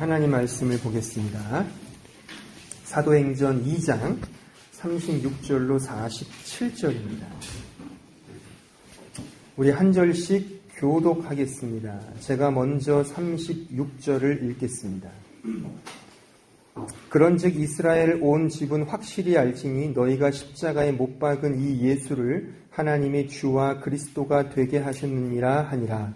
하나님 말씀을 보겠습니다. 사도행전 2장 36절로 47절입니다. 우리 한 절씩 교독하겠습니다. 제가 먼저 36절을 읽겠습니다. 그런즉 이스라엘 온 집은 확실히 알지니 너희가 십자가에 못 박은 이 예수를 하나님의 주와 그리스도가 되게 하셨느니라 하니라.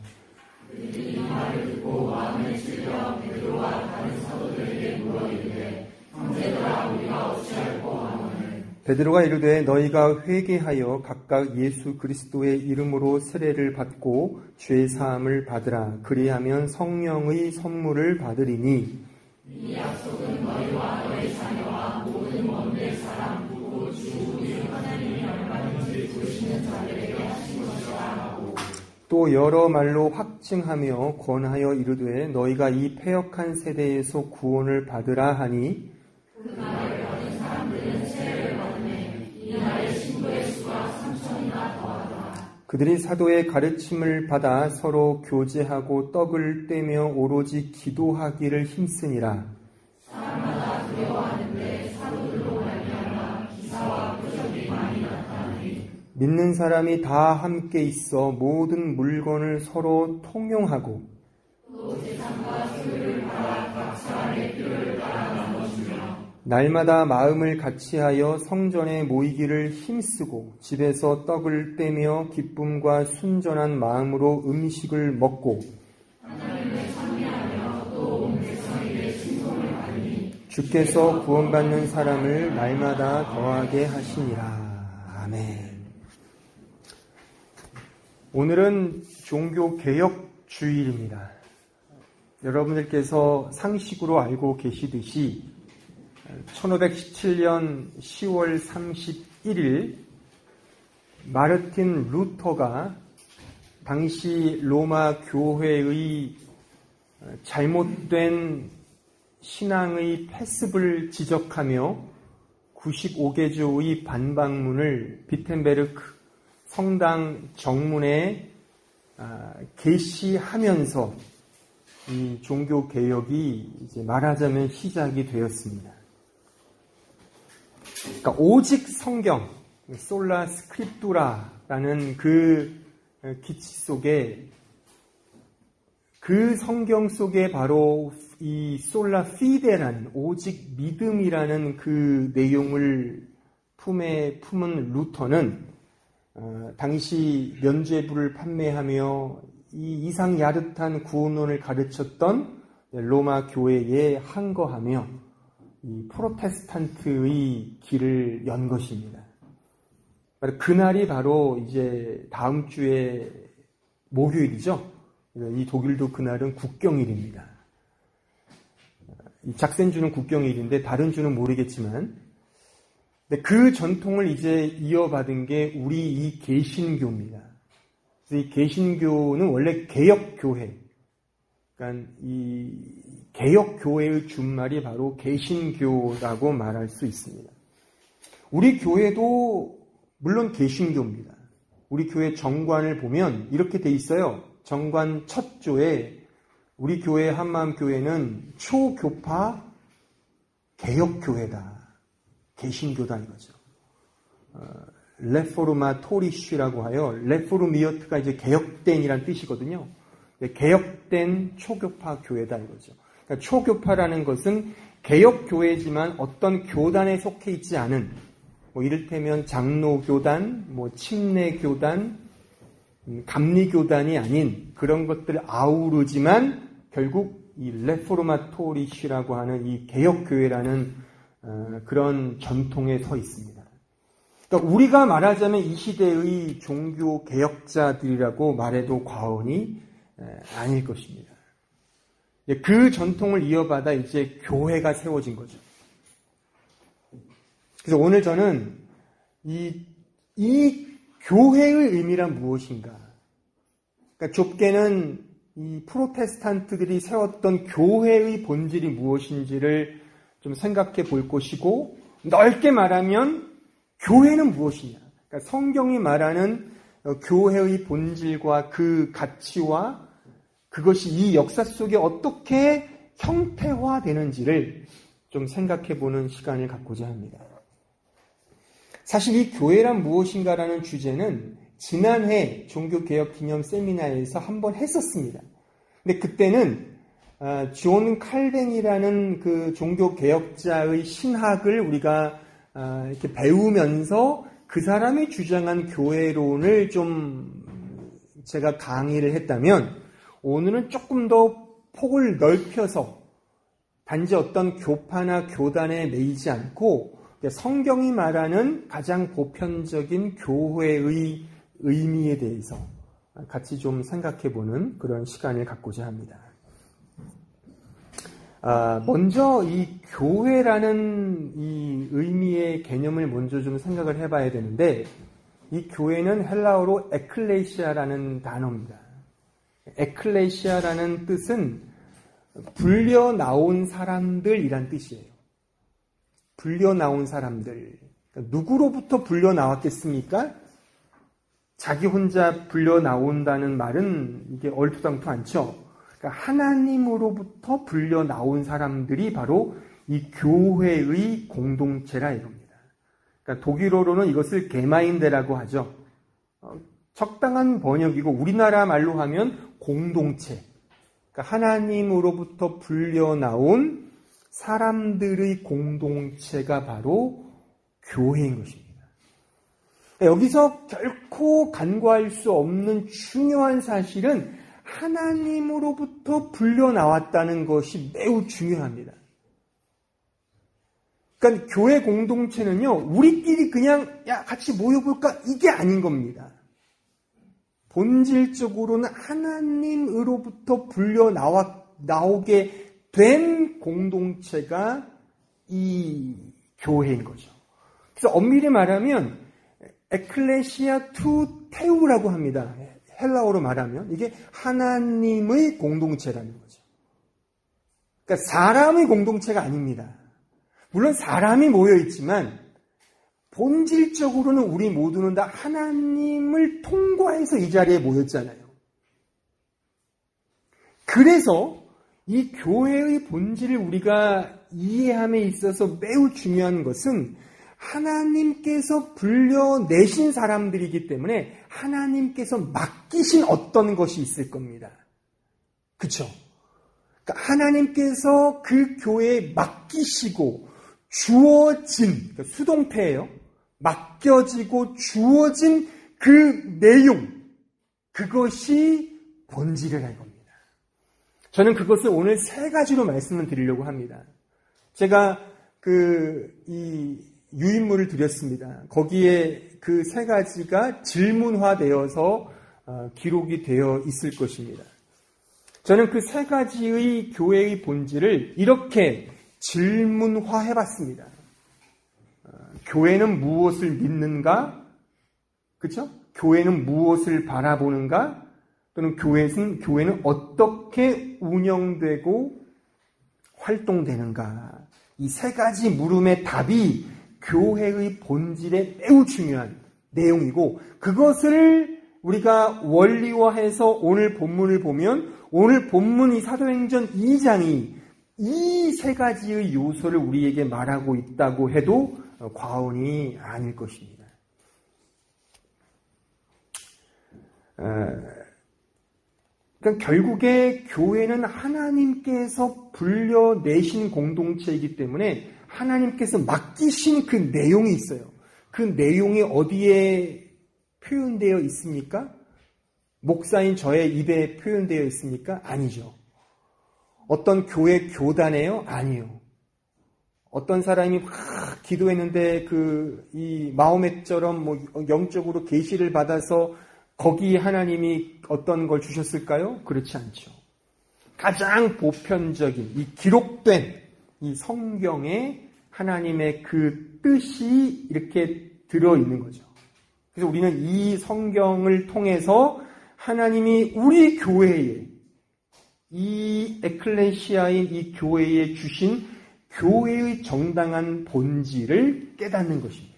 베드로가 이르되 너희가 회개하여 각각 예수 그리스도의 이름으로 세례를 받고 죄 사함을 받으라. 그리하면 성령의 선물을 받으리니 이 약속은 너희와 너희 자녀와 모든 먼데 사람 누구 주 우리 하나님 또 여러 말로 확증하며 권하여 이르되 너희가 이 패역한 세대에서 구원을 받으라 하니 그들이 사도의 가르침을 받아 서로 교제하고 떡을 떼며 오로지 기도하기를 힘쓰니라. 사람마다 두려워하는데 믿는 사람이 다 함께 있어 모든 물건을 서로 통용하고 날마다 마음을 같이하여 성전에 모이기를 힘쓰고 집에서 떡을 떼며 기쁨과 순전한 마음으로 음식을 먹고 주께서 구원받는 사람을 날마다 더하게 하시니라. 아멘. 오늘은 종교 개혁 주일입니다. 여러분들께서 상식으로 알고 계시듯이 1517년 10월 31일 마르틴 루터가 당시 로마 교회의 잘못된 신앙의 패습을 지적하며 95개조의 반박문을 비텐베르크 성당 정문에 아, 게시하면서 이 종교 개혁이 이제 말하자면 시작이 되었습니다. 그러니까 오직 성경, 솔라 스크립투라라는 그 기치 속에 그 성경 속에 바로 이 솔라 피데라는 오직 믿음이라는 그 내용을 품에 품은 루터는 어, 당시 면죄부를 판매하며 이 이상 야릇한 구원론을 가르쳤던 로마 교회에 항거하며 이 프로테스탄트의 길을 연 것입니다. 그날이 바로 이제 다음 주에 목요일이죠. 이 독일도 그날은 국경일입니다. 이 작센주는 국경일인데 다른 주는 모르겠지만 그 전통을 이제 이어받은 게 우리 이 개신교입니다. 이 개신교는 원래 개혁교회, 그러니까 이 개혁교회의 준말이 바로 개신교라고 말할 수 있습니다. 우리 교회도 물론 개신교입니다. 우리 교회 정관을 보면 이렇게 돼 있어요. 정관 첫 조에 우리 교회 한마음교회는 초교파 개혁교회다. 개신교다 이거죠. 어, 레포르마토리쉬라고 하여 레포르미어트가 이제 개혁된이란 뜻이거든요. 개혁된 초교파 교회다 이거죠. 그러니까 초교파라는 것은 개혁 교회지만 어떤 교단에 속해 있지 않은 뭐 이를테면 장로 교단, 뭐 침례 교단, 음, 감리 교단이 아닌 그런 것들을 아우르지만 결국 이 레포르마토리시라고 하는 이 개혁 교회라는 어, 그런 전통에 서 있습니다. 그러니까 우리가 말하자면 이 시대의 종교 개혁자들이라고 말해도 과언이 아닐 것입니다. 그 전통을 이어받아 이제 교회가 세워진 거죠. 그래서 오늘 저는 이, 이 교회의 의미란 무엇인가? 그러니까 좁게는 이 프로테스탄트들이 세웠던 교회의 본질이 무엇인지를 좀 생각해 볼 것이고, 넓게 말하면 교회는 무엇이냐? 그러니까 성경이 말하는 교회의 본질과 그 가치와 그것이 이 역사 속에 어떻게 형태화되는지를 좀 생각해 보는 시간을 갖고자 합니다. 사실 이 교회란 무엇인가라는 주제는 지난해 종교개혁 기념 세미나에서 한번 했었습니다. 근데 그때는 아, 존 칼뱅이라는 그 종교 개혁자의 신학을 우리가 아, 이렇게 배우면서 그 사람이 주장한 교회론을 좀 제가 강의를 했다면 오늘은 조금 더 폭을 넓혀서 단지 어떤 교파나 교단에 매이지 않고 성경이 말하는 가장 보편적인 교회의 의미에 대해서 같이 좀 생각해 보는 그런 시간을 갖고자 합니다. 아, 먼저 이 교회라는 이 의미의 개념을 먼저 좀 생각을 해봐야 되는데 이 교회는 헬라어로 에클레시아라는 단어입니다. 에클레시아라는 뜻은 불려 나온 사람들이란 뜻이에요. 불려 나온 사람들. 그러니까 누구로부터 불려 나왔겠습니까? 자기 혼자 불려 나온다는 말은 이게 얼토당토 않죠. 그러니까 하나님으로부터 불려 나온 사람들이 바로 이 교회의 공동체라 이겁니다. 그러니까 독일어로는 이것을 게마인데라고 하죠. 어, 적당한 번역이고 우리나라 말로 하면 공동체. 그러니까 하나님으로부터 불려 나온 사람들의 공동체가 바로 교회인 것입니다. 그러니까 여기서 결코 간과할 수 없는 중요한 사실은 하나님으로부터 불려 나왔다는 것이 매우 중요합니다. 그러니까 교회 공동체는요, 우리끼리 그냥, 야, 같이 모여볼까? 이게 아닌 겁니다. 본질적으로는 하나님으로부터 불려 나와, 나오게 된 공동체가 이 교회인 거죠. 그래서 엄밀히 말하면, ἐκκλησία τοῦ θεοῦ라고 합니다. 헬라어로 말하면 이게 하나님의 공동체라는 거죠. 그러니까 사람의 공동체가 아닙니다. 물론 사람이 모여 있지만 본질적으로는 우리 모두는 다 하나님을 통과해서 이 자리에 모였잖아요. 그래서 이 교회의 본질을 우리가 이해함에 있어서 매우 중요한 것은 하나님께서 불려내신 사람들이기 때문에 하나님께서 맡기신 어떤 것이 있을 겁니다. 그쵸? 그러니까 하나님께서 그 교회에 맡기시고 주어진, 그러니까 수동태예요. 맡겨지고 주어진 그 내용, 그것이 본질이라는 겁니다. 저는 그것을 오늘 세 가지로 말씀을 드리려고 합니다. 제가 그, 이 유인물을 드렸습니다. 거기에 그 세 가지가 질문화되어서 어, 기록이 되어 있을 것입니다. 저는 그 세 가지의 교회의 본질을 이렇게 질문화 해 봤습니다. 어, 교회는 무엇을 믿는가? 그쵸? 교회는 무엇을 바라보는가? 또는 교회는, 교회는 어떻게 운영되고 활동되는가? 이 세 가지 물음의 답이 교회의 본질에 매우 중요한 내용이고, 그것을 우리가 원리화해서 오늘 본문을 보면, 오늘 본문 이 사도행전 2장이 이 세 가지의 요소를 우리에게 말하고 있다고 해도 과언이 아닐 것입니다. 어, 그러니까 결국에 교회는 하나님께서 불려내신 공동체이기 때문에 하나님께서 맡기신 그 내용이 있어요. 그 내용이 어디에 표현되어 있습니까? 목사인 저의 입에 표현되어 있습니까? 아니죠. 어떤 교회 교단에요? 아니요. 어떤 사람이 막 기도했는데 그 이 마음에처럼 뭐 영적으로 계시를 받아서 거기에 하나님이 어떤 걸 주셨을까요? 그렇지 않죠. 가장 보편적인 이 기록된 이 성경에 하나님의 그 뜻이 이렇게 들어 있는 거죠. 그래서 우리는 이 성경을 통해서 하나님이 우리 교회에 이 에클레시아인 이 교회에 주신 교회의 정당한 본질을 깨닫는 것입니다.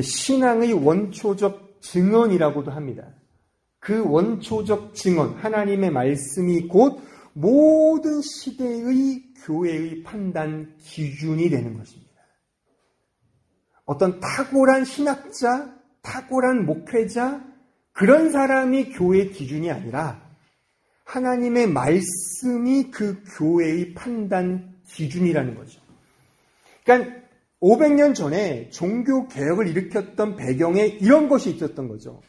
신앙의 원초적 증언이라고도 합니다. 그 원초적 증언, 하나님의 말씀이 곧 모든 시대의 교회의 판단 기준이 되는 것입니다. 어떤 탁월한 신학자, 탁월한 목회자, 그런 사람이 교회의 기준이 아니라 하나님의 말씀이 그 교회의 판단 기준이라는 거죠. 그러니까 500년 전에 종교 개혁을 일으켰던 배경에 이런 것이 있었던 거죠.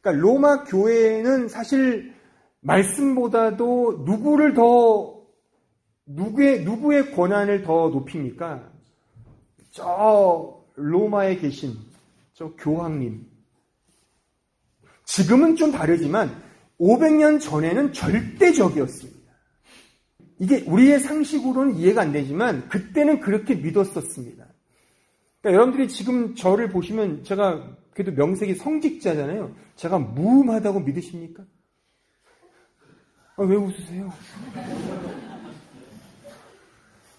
그러니까 로마 교회는 사실 말씀보다도 누구를 더 누구의 누구의 권한을 더 높입니까? 저 로마에 계신 저 교황님. 지금은 좀 다르지만 500년 전에는 절대적이었습니다. 이게 우리의 상식으로는 이해가 안 되지만 그때는 그렇게 믿었었습니다. 그러니까 여러분들이 지금 저를 보시면 제가 그래도 명색이 성직자잖아요. 제가 무음하다고 믿으십니까? 아, 왜 웃으세요?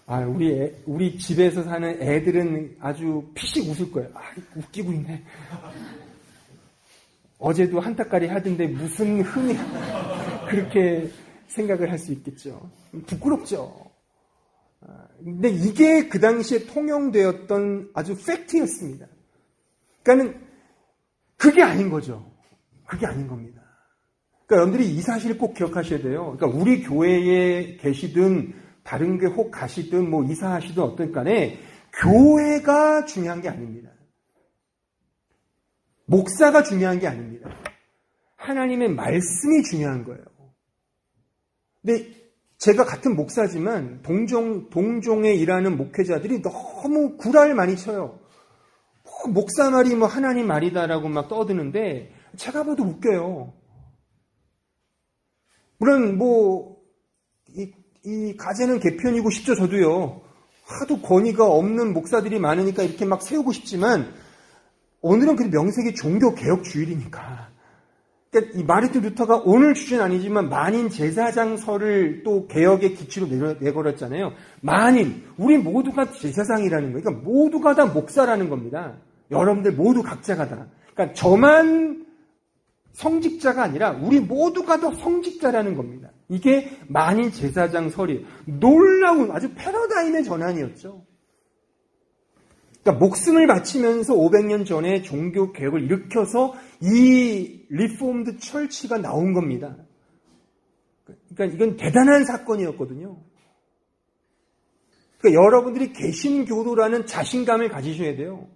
아, 우리 애, 우리 집에서 사는 애들은 아주 피식 웃을 거예요. 아, 웃기고 있네. 어제도 한타까리 하던데 무슨 흥이 그렇게 생각을 할 수 있겠죠. 부끄럽죠. 아, 근데 이게 그 당시에 통용되었던 아주 팩트였습니다. 그러니까는 그게 아닌 거죠. 그게 아닌 겁니다. 그러니까 여러분들이 이 사실을 꼭 기억하셔야 돼요. 그러니까 우리 교회에 계시든 다른 교회 혹 가시든 뭐 이사하시든 어떤 간에 교회가 중요한 게 아닙니다. 목사가 중요한 게 아닙니다. 하나님의 말씀이 중요한 거예요. 근데 제가 같은 목사지만 동종, 동종에 일하는 목회자들이 너무 구라를 많이 쳐요. 뭐 목사 말이 뭐 하나님 말이다라고 막 떠드는데 제가 봐도 웃겨요. 물론 뭐, 이, 이 가제는 개편이고 싶죠, 저도요. 하도 권위가 없는 목사들이 많으니까 이렇게 막 세우고 싶지만 오늘은 그 명색이 종교 개혁 주일이니까. 그러니까 이 마르틴 루터가 오늘 주제는 아니지만 만인 제사장설을 또 개혁의 기치로 내걸었잖아요. 만인, 우리 모두가 제사장이라는 거예요. 그러니까 모두가 다 목사라는 겁니다. 여러분들 모두 각자가 다. 그러니까 저만 성직자가 아니라 우리 모두가 다 성직자라는 겁니다. 이게 만인 제사장 설이 놀라운 아주 패러다임의 전환이었죠. 그러니까 목숨을 바치면서 500년 전에 종교 개혁을 일으켜서 이 Reformed Church가 나온 겁니다. 그러니까 이건 대단한 사건이었거든요. 그러니까 여러분들이 개신교도라는 자신감을 가지셔야 돼요.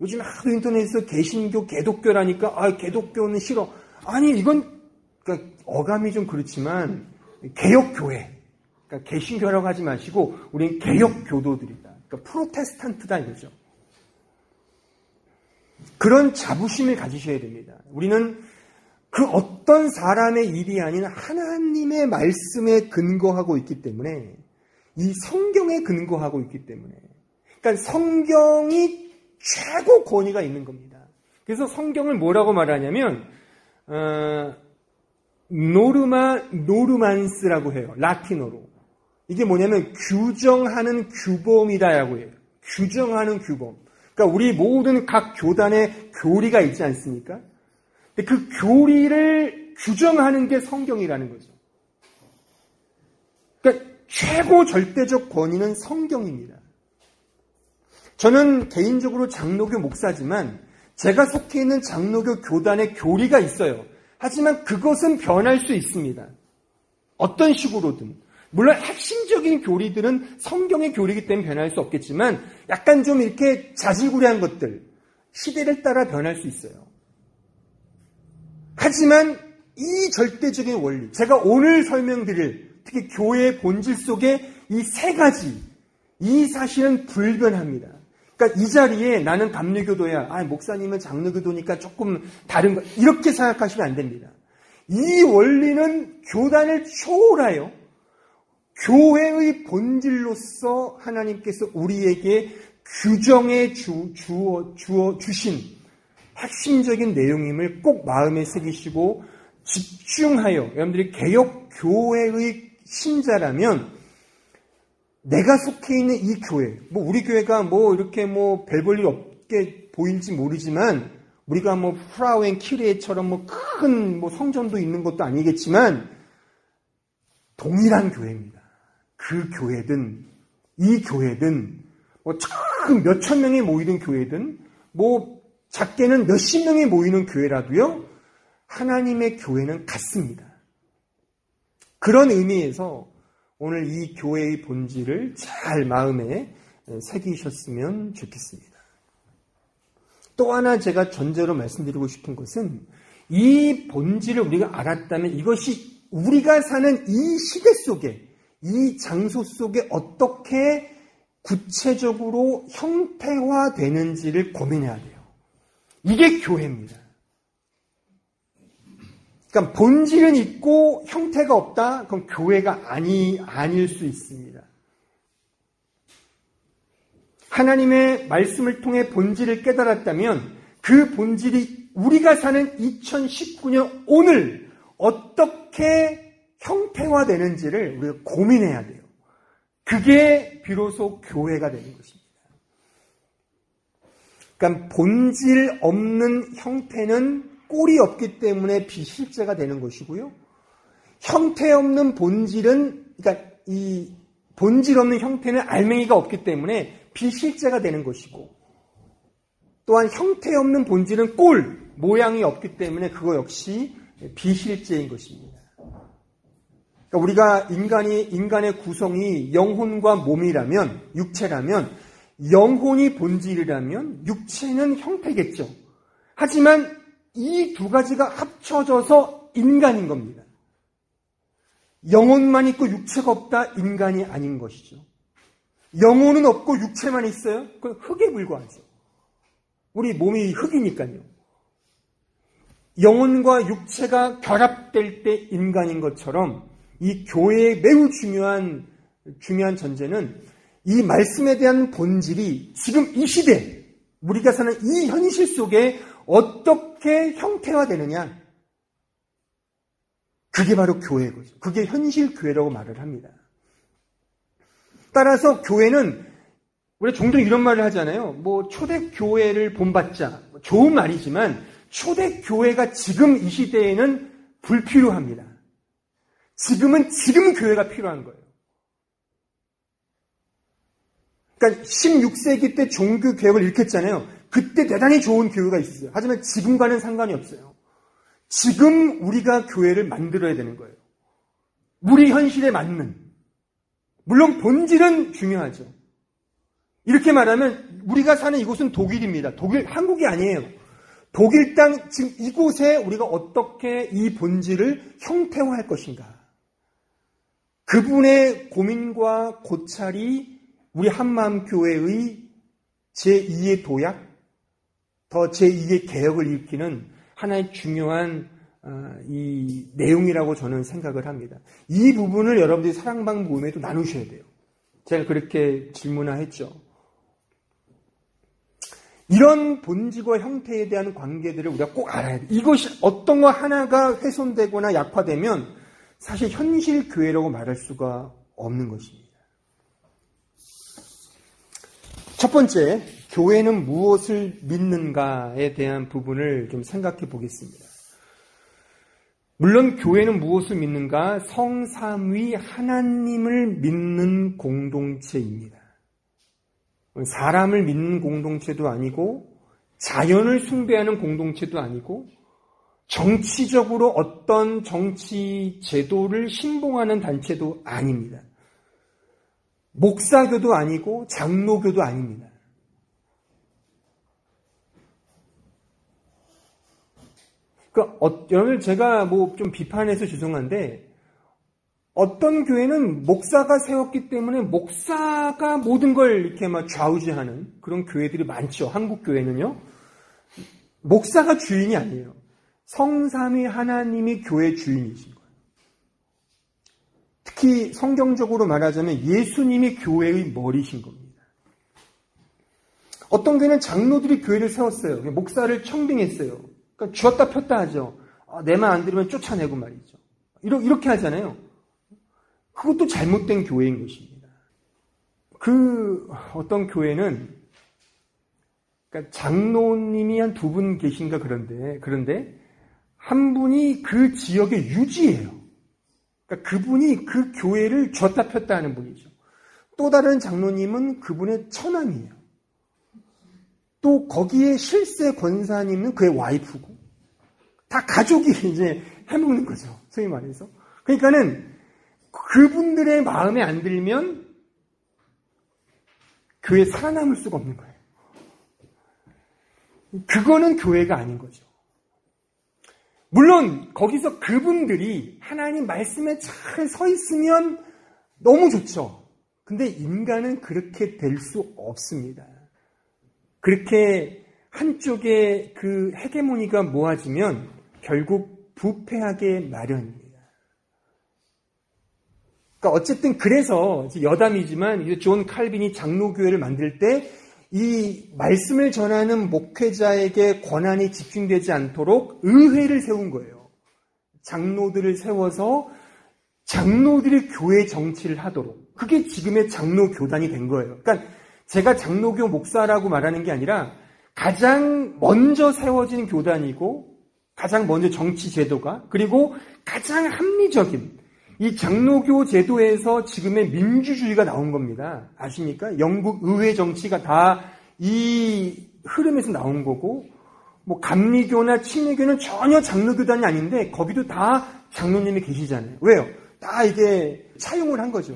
요즘 하도 인터넷에서 개신교, 개독교라니까 아 개독교는 싫어. 아니 이건 그러니까 어감이 좀 그렇지만 개혁교회. 그러니까 개신교라고 하지 마시고 우리는 개혁교도들이다. 그러니까 프로테스탄트다 이거죠. 그런 자부심을 가지셔야 됩니다. 우리는 그 어떤 사람의 일이 아닌 하나님의 말씀에 근거하고 있기 때문에 이 성경에 근거하고 있기 때문에 그러니까 성경이 최고 권위가 있는 겁니다. 그래서 성경을 뭐라고 말하냐면 어, 노르마 노르만스라고 해요. 라틴어로. 이게 뭐냐면 규정하는 규범이다라고 해요. 규정하는 규범. 그러니까 우리 모든 각 교단에 교리가 있지 않습니까? 근데 그 교리를 규정하는 게 성경이라는 거죠. 그러니까 최고 절대적 권위는 성경입니다. 저는 개인적으로 장로교 목사지만 제가 속해 있는 장로교 교단의 교리가 있어요. 하지만 그것은 변할 수 있습니다. 어떤 식으로든. 물론 핵심적인 교리들은 성경의 교리이기 때문에 변할 수 없겠지만 약간 좀 이렇게 자질구레한 것들, 시대를 따라 변할 수 있어요. 하지만 이 절대적인 원리, 제가 오늘 설명드릴 특히 교회의 본질 속에 이 세 가지, 이 사실은 불변합니다. 그러니까 이 자리에 나는 감리교도야. 아, 목사님은 장로교도니까 조금 다른 거. 이렇게 생각하시면 안 됩니다. 이 원리는 교단을 초월하여 교회의 본질로서 하나님께서 우리에게 규정해 주, 주어, 주어, 주신 핵심적인 내용임을 꼭 마음에 새기시고 집중하여 여러분들이 개혁 교회의 신자라면 내가 속해 있는 이 교회, 뭐 우리 교회가 뭐 이렇게 뭐 별 볼 일 없게 보일지 모르지만 우리가 뭐 프라우엔 키레처럼 뭐 큰 뭐 성전도 있는 것도 아니겠지만 동일한 교회입니다. 그 교회든 이 교회든 뭐참 몇천 명이 모이는 교회든 뭐 작게는 몇십 명이 모이는 교회라도요. 하나님의 교회는 같습니다. 그런 의미에서 오늘 이 교회의 본질을 잘 마음에 새기셨으면 좋겠습니다. 또 하나 제가 전제로 말씀드리고 싶은 것은 이 본질을 우리가 알았다면 이것이 우리가 사는 이 시대 속에 이 장소 속에 어떻게 구체적으로 형태화되는지를 고민해야 돼요. 이게 교회입니다. 그러니까 본질은 있고 형태가 없다? 그럼 교회가 아니, 아닐 수 있습니다. 하나님의 말씀을 통해 본질을 깨달았다면 그 본질이 우리가 사는 2019년 오늘 어떻게 형태화되는지를 우리가 고민해야 돼요. 그게 비로소 교회가 되는 것입니다. 그러니까 본질 없는 형태는 꼴이 없기 때문에 비실제가 되는 것이고요. 형태 없는 본질은, 그러니까 이 본질 없는 형태는 알맹이가 없기 때문에 비실제가 되는 것이고, 또한 형태 없는 본질은 꼴, 모양이 없기 때문에 그거 역시 비실제인 것입니다. 그러니까 우리가 인간이, 인간의 구성이 영혼과 몸이라면, 육체라면, 영혼이 본질이라면, 육체는 형태겠죠. 하지만 이 두 가지가 합쳐져서 인간인 겁니다. 영혼만 있고 육체가 없다, 인간이 아닌 것이죠. 영혼은 없고 육체만 있어요? 그 흙에 불과하죠. 우리 몸이 흙이니까요. 영혼과 육체가 결합될 때 인간인 것처럼 이 교회의 매우 중요한 중요한 전제는 이 말씀에 대한 본질이 지금 이 시대 우리가 사는 이 현실 속에 어떻게 형태화되느냐 그게 바로 거죠. 그게 현실 교회라고 말을 합니다. 따라서 교회는 우리 종종 이런 말을 하잖아요. 뭐 초대 교회를 본받자 좋은 말이지만 초대 교회가 지금 이 시대에는 불필요합니다. 지금은 지금 교회가 필요한 거예요. 그러니까 16세기 때 종교 개혁을 일으켰잖아요. 그때 대단히 좋은 교회가 있었어요. 하지만 지금과는 상관이 없어요. 지금 우리가 교회를 만들어야 되는 거예요. 우리 현실에 맞는. 물론 본질은 중요하죠. 이렇게 말하면 우리가 사는 이곳은 독일입니다. 독일, 한국이 아니에요. 독일 땅, 지금 이곳에 우리가 어떻게 이 본질을 형태화할 것인가. 그분의 고민과 고찰이 우리 한마음교회의 제2의 도약, 더 제2의 개혁을 일으키는 하나의 중요한 어, 이 내용이라고 저는 생각을 합니다. 이 부분을 여러분들이 사랑방 모임에도 나누셔야 돼요. 제가 그렇게 질문화했죠. 이런 본질과 형태에 대한 관계들을 우리가 꼭 알아야 돼. 이것이 어떤 거 하나가 훼손되거나 약화되면 사실 현실 교회라고 말할 수가 없는 것입니다. 첫 번째, 교회는 무엇을 믿는가에 대한 부분을 좀 생각해 보겠습니다. 물론 교회는 무엇을 믿는가? 성삼위 하나님을 믿는 공동체입니다. 사람을 믿는 공동체도 아니고 자연을 숭배하는 공동체도 아니고 정치적으로 어떤 정치 제도를 신봉하는 단체도 아닙니다. 목사교도 아니고 장로교도 아닙니다. 그러니까 어, 여러분 제가 뭐 좀 비판해서 죄송한데 어떤 교회는 목사가 세웠기 때문에 목사가 모든 걸 이렇게 막 좌우지하는 그런 교회들이 많죠. 한국 교회는요. 목사가 주인이 아니에요. 성삼위 하나님이 교회 주인이신 거예요. 특히 성경적으로 말하자면 예수님이 교회의 머리신 겁니다. 어떤 교회는 장로들이 교회를 세웠어요. 목사를 청빙했어요. 그러니까 쥐었다 폈다 하죠. 아, 내말 안 들으면 쫓아내고 말이죠. 이렇게 하잖아요. 그것도 잘못된 교회인 것입니다. 그 어떤 교회는 그러니까 장로님이 한 두 분 계신가 그런데 그런데 한 분이 그 지역의 유지예요. 그러니까 그분이 그 교회를 줬다 폈다 하는 분이죠. 또 다른 장로님은 그분의 처남이에요. 또 거기에 실세 권사님은 그의 와이프고 다 가족이 이제 해먹는 거죠. 소위 말해서. 그러니까는 그분들의 마음에 안 들면 교회 살아남을 수가 없는 거예요. 그거는 교회가 아닌 거죠. 물론 거기서 그분들이 하나님 말씀에 잘 서 있으면 너무 좋죠. 근데 인간은 그렇게 될 수 없습니다. 그렇게 한쪽에 그 헤게모니가 모아지면 결국 부패하게 마련입니다. 그러니까 어쨌든 그래서 여담이지만 존 칼빈이 장로교회를 만들 때 이 말씀을 전하는 목회자에게 권한이 집중되지 않도록 의회를 세운 거예요. 장로들을 세워서 장로들이 교회 정치를 하도록. 그게 지금의 장로 교단이 된 거예요. 그러니까 제가 장로교 목사라고 말하는 게 아니라 가장 먼저 세워진 교단이고 가장 먼저 정치 제도가 그리고 가장 합리적인 이 장로교 제도에서 지금의 민주주의가 나온 겁니다. 아십니까? 영국 의회 정치가 다 이 흐름에서 나온 거고 뭐 감리교나 침례교는 전혀 장로교단이 아닌데 거기도 다 장로님이 계시잖아요. 왜요? 다 이게 차용을 한 거죠.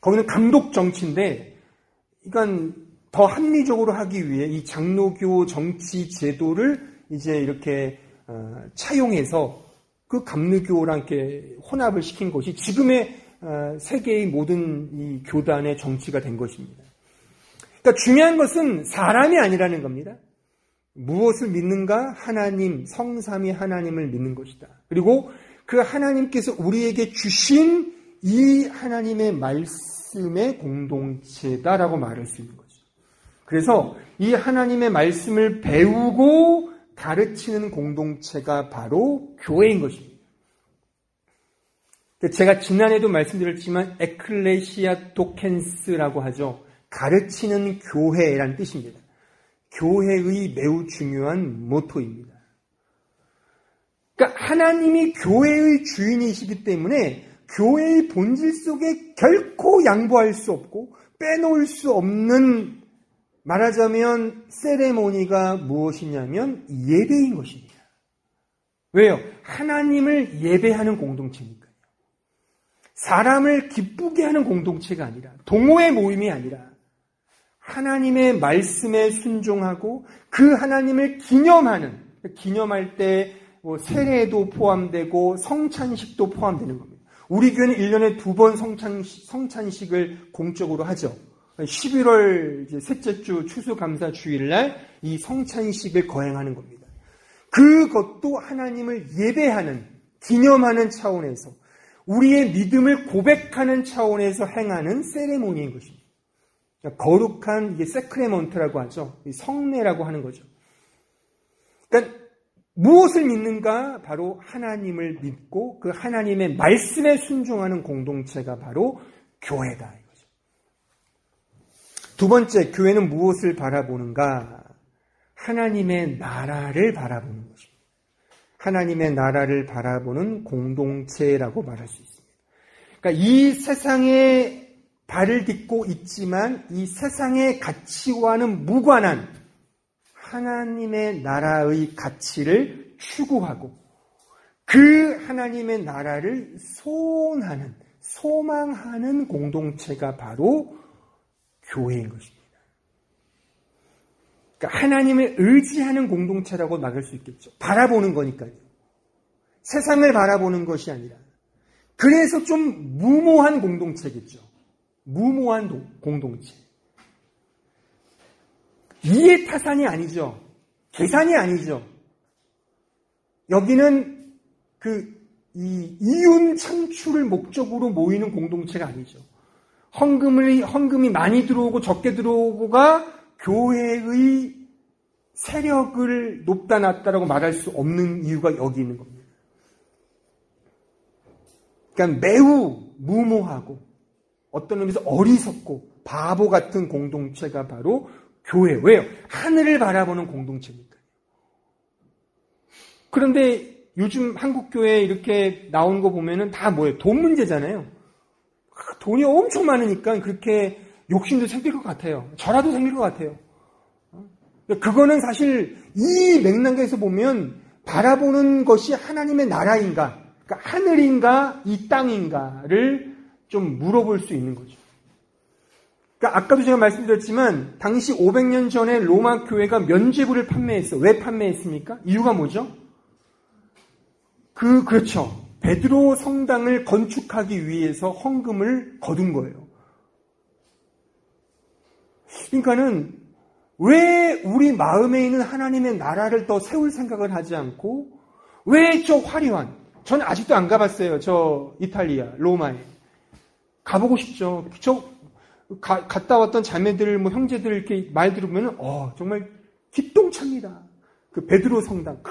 거기는 감독 정치인데 그러니까 더 합리적으로 하기 위해 이 장로교 정치 제도를 이제 이렇게 어, 차용해서 그 감리교랑 이렇게 혼합을 시킨 것이 지금의 어, 세계의 모든 이 교단의 정치가 된 것입니다. 그러니까 중요한 것은 사람이 아니라는 겁니다. 무엇을 믿는가? 하나님, 성삼위 하나님을 믿는 것이다. 그리고 그 하나님께서 우리에게 주신 이 하나님의 말씀 의 공동체다라고 말할 수 있는 거죠. 그래서 이 하나님의 말씀을 배우고 가르치는 공동체가 바로 교회인 것입니다. 제가 지난해도 말씀드렸지만 에클레시아 도켄스라고 하죠. 가르치는 교회라는 뜻입니다. 교회의 매우 중요한 모토입니다. 그러니까 하나님이 교회의 주인이시기 때문에 교회의 본질 속에 결코 양보할 수 없고 빼놓을 수 없는 말하자면 세레모니가 무엇이냐면 예배인 것입니다. 왜요? 하나님을 예배하는 공동체니까요. 사람을 기쁘게 하는 공동체가 아니라 동호회 모임이 아니라 하나님의 말씀에 순종하고 그 하나님을 기념하는 기념할 때뭐 세례도 포함되고 성찬식도 포함되는 겁니다. 우리 교회는 1년에 두번 성찬식, 성찬 식을 공적으로 하죠. 11월 셋째 주 추수감사 주일날 이 성찬식을 거행하는 겁니다. 그것도 하나님을 예배하는, 기념하는 차원에서 우리의 믿음을 고백하는 차원에서 행하는 세레모니인 것입니다. 그러니까 거룩한 이게 세크레먼트라고 하죠. 성례라고 하는 거죠. 그러니까 무엇을 믿는가? 바로 하나님을 믿고 그 하나님의 말씀에 순종하는 공동체가 바로 교회다. 두 번째, 교회는 무엇을 바라보는가? 하나님의 나라를 바라보는 것입니다. 하나님의 나라를 바라보는 공동체라고 말할 수 있습니다. 그러니까 이 세상에 발을 딛고 있지만 이 세상의 가치와는 무관한 하나님의 나라의 가치를 추구하고 그 하나님의 나라를 소원하는, 소망하는 공동체가 바로 교회인 것입니다. 그러니까 하나님을 의지하는 공동체라고 막을 수 있겠죠. 바라보는 거니까요. 세상을 바라보는 것이 아니라. 그래서 좀 무모한 공동체겠죠. 무모한 공동체. 이해 타산이 아니죠. 계산이 아니죠. 여기는 그, 이, 이윤 창출을 목적으로 모이는 공동체가 아니죠. 헌금을, 헌금이 많이 들어오고 적게 들어오고가 교회의 세력을 높다 낮다라고 말할 수 없는 이유가 여기 있는 겁니다. 그러니까 매우 무모하고 어떤 의미에서 어리석고 바보 같은 공동체가 바로 교회. 왜요? 하늘을 바라보는 공동체니까요. 그런데 요즘 한국교회 이렇게 나온 거 보면은 다 뭐예요? 돈 문제잖아요. 돈이 엄청 많으니까 그렇게 욕심도 생길 것 같아요. 저라도 생길 것 같아요. 그거는 사실 이 맥락에서 보면 바라보는 것이 하나님의 나라인가, 그러니까 하늘인가, 이 땅인가를 좀 물어볼 수 있는 거죠. 그러니까 아까도 제가 말씀드렸지만 당시 500년 전에 로마 교회가 면죄부를 판매했어. 왜 판매했습니까? 이유가 뭐죠? 그 그렇죠. 베드로 성당을 건축하기 위해서 헌금을 거둔 거예요. 그러니까는 왜 우리 마음에 있는 하나님의 나라를 더 세울 생각을 하지 않고 왜 저 화려한 저는 아직도 안 가봤어요. 저 이탈리아 로마에 가보고 싶죠. 저 가, 갔다 왔던 자매들, 뭐 형제들 이렇게 말 들으면 어 정말 기똥찹니다. 그 베드로 성당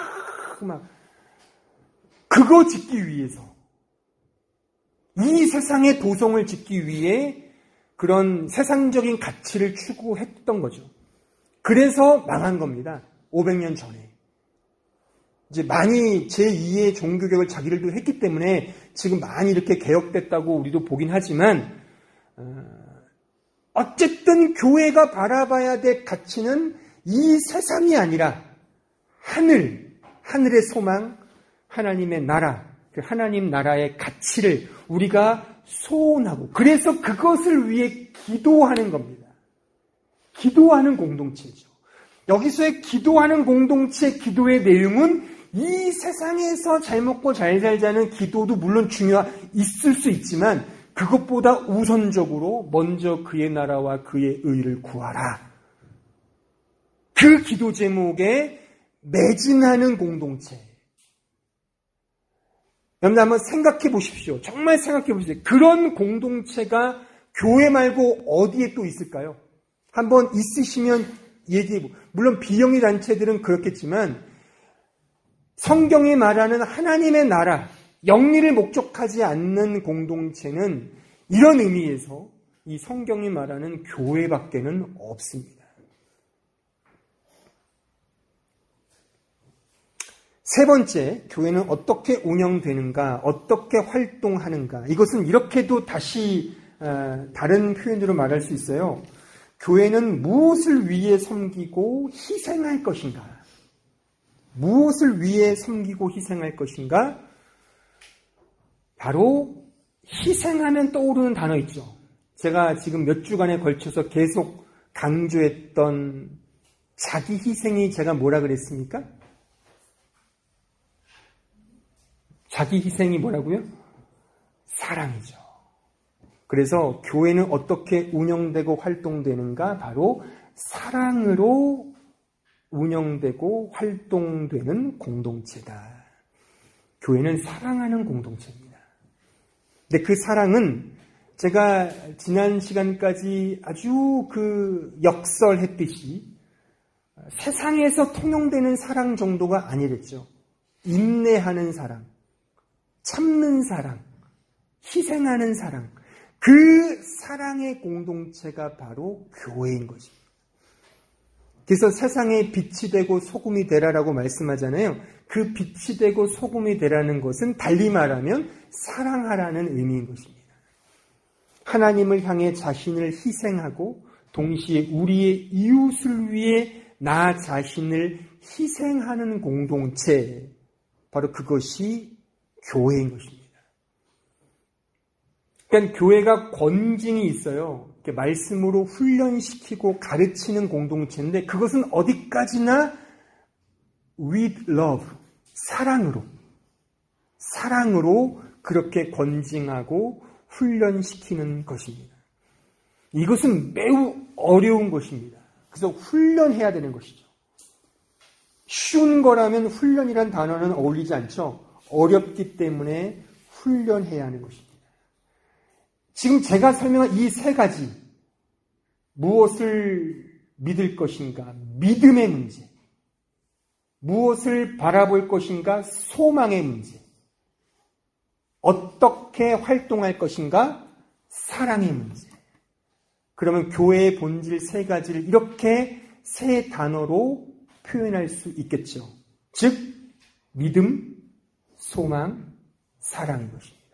크막 그거 짓기 위해서 이 세상의 도성을 짓기 위해 그런 세상적인 가치를 추구했던 거죠. 그래서 망한 겁니다. 500년 전에. 이제 많이 제2의 종교개혁을 자기들도 했기 때문에 지금 많이 이렇게 개혁됐다고 우리도 보긴 하지만 어, 어쨌든 교회가 바라봐야 될 가치는 이 세상이 아니라 하늘, 하늘의 소망, 하나님의 나라, 그 하나님 나라의 가치를 우리가 소원하고 그래서 그것을 위해 기도하는 겁니다. 기도하는 공동체죠. 여기서의 기도하는 공동체 기도의 내용은 이 세상에서 잘 먹고 잘 살자는 기도도 물론 중요 있을 수 있지만 그것보다 우선적으로 먼저 그의 나라와 그의 의를 구하라. 그 기도 제목에 매진하는 공동체. 여러분 한번 생각해 보십시오. 정말 생각해 보십시오. 그런 공동체가 교회 말고 어디에 또 있을까요? 한번 있으시면 얘기해 보. 물론 비영리 단체들은 그렇겠지만 성경이 말하는 하나님의 나라, 영리를 목적하지 않는 공동체는 이런 의미에서 이 성경이 말하는 교회밖에는 없습니다. 세 번째, 교회는 어떻게 운영되는가, 어떻게 활동하는가. 이것은 이렇게도 다시 어, 다른 표현으로 말할 수 있어요. 교회는 무엇을 위해 섬기고 희생할 것인가? 무엇을 위해 섬기고 희생할 것인가? 바로 희생하면 떠오르는 단어 있죠. 제가 지금 몇 주간에 걸쳐서 계속 강조했던 자기 희생이 제가 뭐라 그랬습니까? 자기 희생이 뭐라고요? 사랑이죠. 그래서 교회는 어떻게 운영되고 활동되는가? 바로 사랑으로 운영되고 활동되는 공동체다. 교회는 사랑하는 공동체입니다. 근데 그 사랑은 제가 지난 시간까지 아주 그 역설했듯이 세상에서 통용되는 사랑 정도가 아니랬죠. 인내하는 사랑, 참는 사랑, 희생하는 사랑, 그 사랑의 공동체가 바로 교회인 것입니다. 그래서 세상에 빛이 되고 소금이 되라라고 말씀하잖아요. 그 빛이 되고 소금이 되라는 것은 달리 말하면 사랑하라는 의미인 것입니다. 하나님을 향해 자신을 희생하고 동시에 우리의 이웃을 위해 나 자신을 희생하는 공동체, 바로 그것이 교회인 것입니다. 그러니까 교회가 권징이 있어요. 말씀으로 훈련시키고 가르치는 공동체인데 그것은 어디까지나 with love, 사랑으로, 사랑으로 그렇게 권징하고 훈련시키는 것입니다. 이것은 매우 어려운 것입니다. 그래서 훈련해야 되는 것이죠. 쉬운 거라면 훈련이란 단어는 어울리지 않죠. 어렵기 때문에 훈련해야 하는 것입니다. 지금 제가 설명한 이 세 가지 무엇을 믿을 것인가? 믿음의 문제. 무엇을 바라볼 것인가? 소망의 문제. 어떻게 활동할 것인가? 사랑의 문제. 그러면 교회의 본질 세 가지를 이렇게 세 단어로 표현할 수 있겠죠. 즉, 믿음, 소망, 사랑인 것입니다.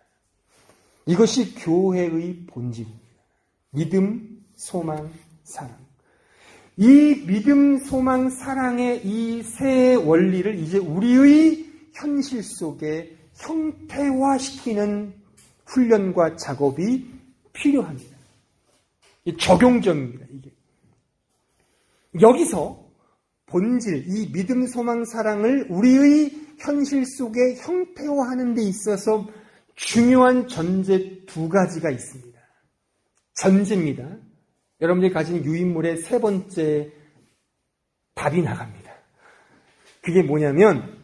이것이 교회의 본질입니다. 믿음, 소망, 사랑. 이 믿음, 소망, 사랑의 이 세 원리를 이제 우리의 현실 속에 형태화시키는 훈련과 작업이 필요합니다. 적용점입니다, 이게. 여기서 본질, 이 믿음, 소망, 사랑을 우리의 현실 속에 형태화하는 데 있어서 중요한 전제 두 가지가 있습니다. 전제입니다. 여러분들이 가진 유인물의 세 번째 답이 나갑니다. 그게 뭐냐면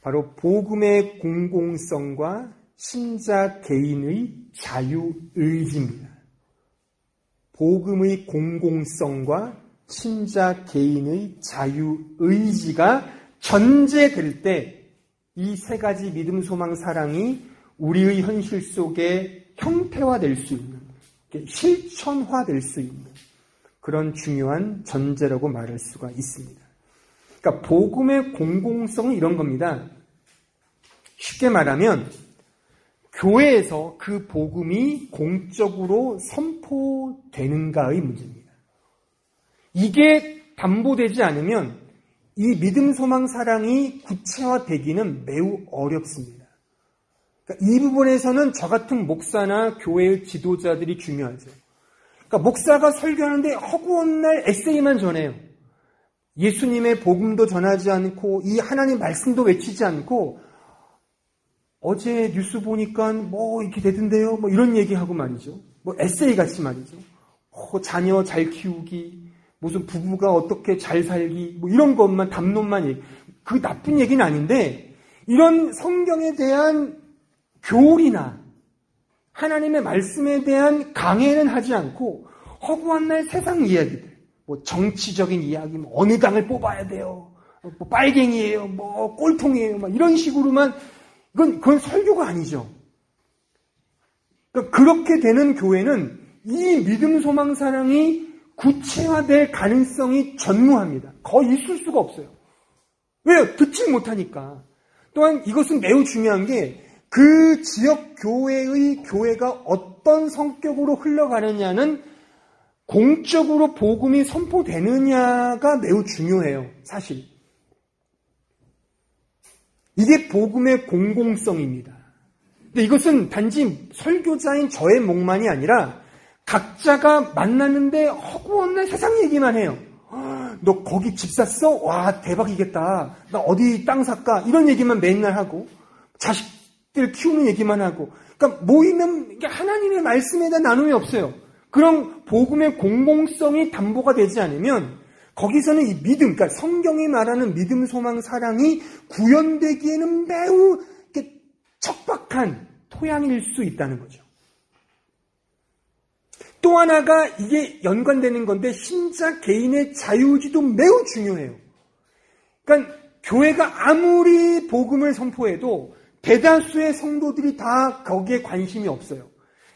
바로 복음의 공공성과 신자 개인의 자유의지입니다. 복음의 공공성과 신자 개인의 자유의지가 전제될 때 이 세 가지 믿음, 소망, 사랑이 우리의 현실 속에 형태화될 수 있는, 실천화될 수 있는 그런 중요한 전제라고 말할 수가 있습니다. 그러니까 복음의 공공성은 이런 겁니다. 쉽게 말하면 교회에서 그 복음이 공적으로 선포되는가의 문제입니다. 이게 담보되지 않으면 이 믿음, 소망, 사랑이 구체화되기는 매우 어렵습니다. 그러니까 이 부분에서는 저 같은 목사나 교회의 지도자들이 중요하죠. 그러니까 목사가 설교하는데 허구한 날 에세이만 전해요. 예수님의 복음도 전하지 않고 이 하나님 말씀도 외치지 않고 어제 뉴스 보니까 뭐 이렇게 되던데요. 뭐 이런 얘기하고 말이죠. 뭐 에세이 같이 말이죠. 어, 자녀 잘 키우기, 무슨 부부가 어떻게 잘 살기, 뭐 이런 것만 담론만 얘기. 그 나쁜 얘기는 아닌데 이런 성경에 대한 교리나 하나님의 말씀에 대한 강해는 하지 않고 허구한 날 세상 이야기들, 뭐 정치적인 이야기, 뭐 어느 당을 뽑아야 돼요, 뭐 빨갱이에요, 뭐 꼴통이에요, 막 이런 식으로만 이건 그건 설교가 아니죠. 그러니까 그렇게 되는 교회는 이 믿음, 소망, 사랑이 구체화될 가능성이 전무합니다. 거의 있을 수가 없어요. 왜요? 듣지 못하니까. 또한 이것은 매우 중요한 게 그 지역 교회의 교회가 어떤 성격으로 흘러가느냐는 공적으로 복음이 선포되느냐가 매우 중요해요. 사실. 이게 복음의 공공성입니다. 근데 이것은 단지 설교자인 저의 목만이 아니라 각자가 만났는데 허구없는 세상 얘기만 해요. 너 거기 집 샀어? 와 대박이겠다. 나 어디 땅 살까? 이런 얘기만 맨날 하고 자식 들 키우는 얘기만 하고 그러니까 모이면 하나님의 말씀에 대한 나눔이 없어요. 그런 복음의 공공성이 담보가 되지 않으면 거기서는 이 믿음, 그러니까 성경이 말하는 믿음, 소망, 사랑이 구현되기에는 매우 척박한 토양일 수 있다는 거죠. 또 하나가 이게 연관되는 건데 신자 개인의 자유지도 매우 중요해요. 그러니까 교회가 아무리 복음을 선포해도 대다수의 성도들이 다 거기에 관심이 없어요.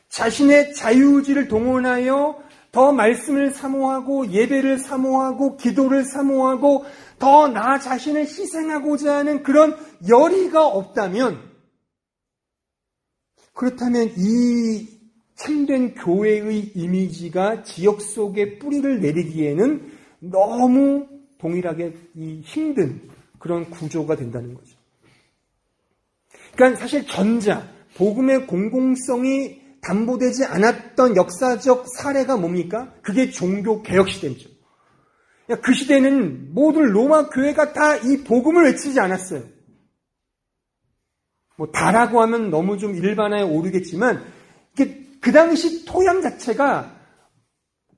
자신의 자유지를 동원하여 더 말씀을 사모하고 예배를 사모하고 기도를 사모하고 더 나 자신을 희생하고자 하는 그런 열의가 없다면 그렇다면 이 참된 교회의 이미지가 지역 속에 뿌리를 내리기에는 너무 동일하게 힘든 그런 구조가 된다는 거죠. 그러니까 사실 전자, 복음의 공공성이 담보되지 않았던 역사적 사례가 뭡니까? 그게 종교 개혁 시대죠. 그 시대는 모든 로마 교회가 다 이 복음을 외치지 않았어요. 뭐 다라고 하면 너무 좀 일반화에 오르겠지만 그 당시 토양 자체가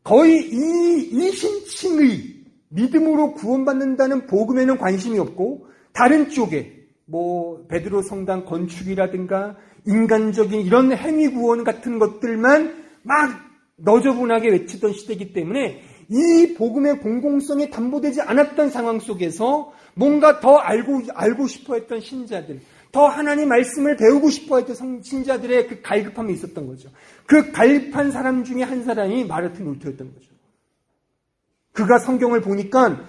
거의 이, 이 신칭의 믿음으로 구원받는다는 복음에는 관심이 없고 다른 쪽에 뭐 베드로 성당 건축이라든가 인간적인 이런 행위 구원 같은 것들만 막 너저분하게 외치던 시대이기 때문에 이 복음의 공공성이 담보되지 않았던 상황 속에서 뭔가 더 알고 알고 싶어 했던 신자들, 더 하나님 말씀을 배우고 싶어 했던 신자들의 그 갈급함이 있었던 거죠. 그 갈급한 사람 중에 한 사람이 마르틴 루터였던 거죠. 그가 성경을 보니까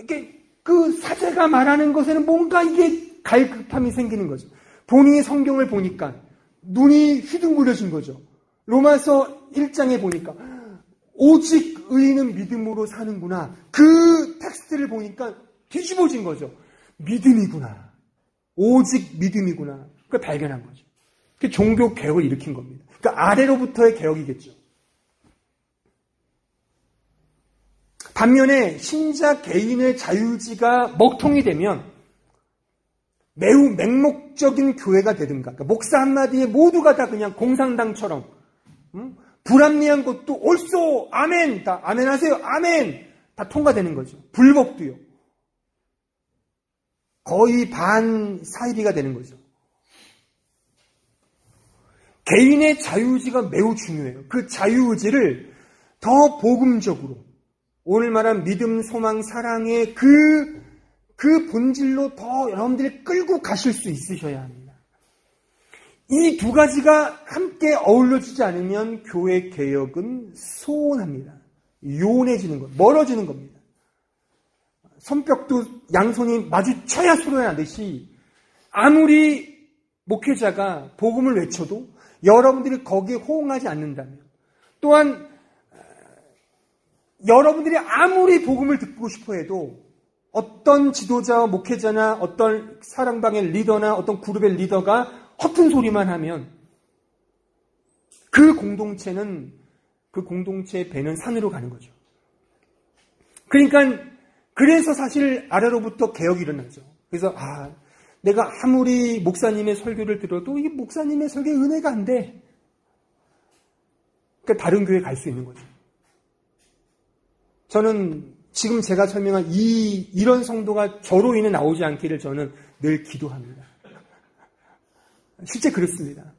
이게 그 사제가 말하는 것에는 뭔가 이게 갈급함이 생기는 거죠. 본인이 성경을 보니까 눈이 휘둥그려진 거죠. 로마서 1장에 보니까 오직 의인은 믿음으로 사는구나. 그 텍스트를 보니까 뒤집어진 거죠. 믿음이구나. 오직 믿음이구나. 그걸 발견한 거죠. 그 종교 개혁을 일으킨 겁니다. 그러니까 아래로부터의 개혁이겠죠. 반면에 신자 개인의 자유지가 먹통이 되면 매우 맹목적인 교회가 되든가. 그러니까 목사 한마디에 모두가 다 그냥 공산당처럼 음? 불합리한 것도 옳소 아멘 다 아멘 하세요 아멘. 다 통과되는 거죠. 불법도요. 거의 반 사이비가 되는 거죠. 개인의 자유의지가 매우 중요해요. 그 자유의지를 더 복음적으로 오늘 말한 믿음, 소망, 사랑의 그, 그 본질로 더 여러분들이 끌고 가실 수 있으셔야 합니다. 이 두 가지가 함께 어울려지지 않으면 교회 개혁은 소원합니다. 요원해지는 것, 멀어지는 겁니다. 손뼉도 양손이 마주쳐야 소리가 나듯이 아무리 목회자가 복음을 외쳐도 여러분들이 거기에 호응하지 않는다면 또한 여러분들이 아무리 복음을 듣고 싶어 해도 어떤 지도자와 목회자나 어떤 사랑방의 리더나 어떤 그룹의 리더가 허튼 소리만 하면 그 공동체는 그 공동체의 배는 산으로 가는 거죠. 그러니까 그래서 사실 아래로부터 개혁이 일어나죠. 그래서 아 내가 아무리 목사님의 설교를 들어도 이 목사님의 설교에 은혜가 안 돼. 그러니까 다른 교회 갈 수 있는 거죠. 저는 지금 제가 설명한 이, 이런 성도가 저로 인해 나오지 않기를 저는 늘 기도합니다. 실제 그렇습니다.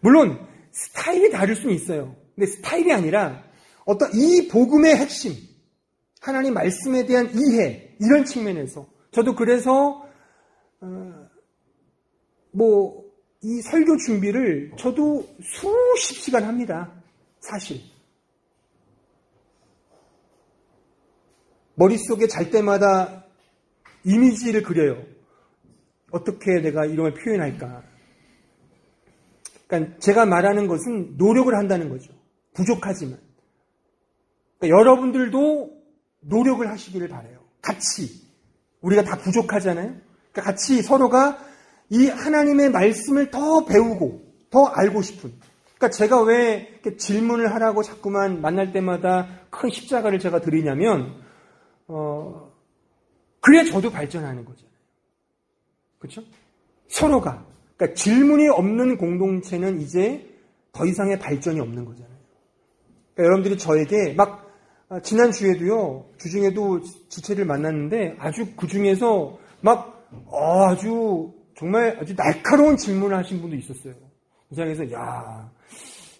물론, 스타일이 다를 수는 있어요. 근데 스타일이 아니라 어떤 이 복음의 핵심, 하나님 말씀에 대한 이해, 이런 측면에서 저도 그래서, 어, 뭐, 이 설교 준비를 저도 수십 시간 합니다. 사실. 머릿속에 잘 때마다 이미지를 그려요. 어떻게 내가 이런 걸 표현할까. 그러니까 제가 말하는 것은 노력을 한다는 거죠. 부족하지만. 그러니까 여러분들도 노력을 하시기를 바래요. 같이. 우리가 다 부족하잖아요. 그러니까 같이 서로가 이 하나님의 말씀을 더 배우고 더 알고 싶은. 그러니까 제가 왜 질문을 하라고 자꾸만 만날 때마다 큰 십자가를 제가 드리냐면 어, 그래야 저도 발전하는 거잖아요. 그렇죠? 서로가 그러니까 질문이 없는 공동체는 이제 더 이상의 발전이 없는 거잖아요. 그러니까 여러분들이 저에게 막 아, 지난 주에도요 주중에도 지체를 만났는데 아주 그 중에서 막 어, 아주 정말 아주 날카로운 질문을 하신 분도 있었어요. 이상해서 야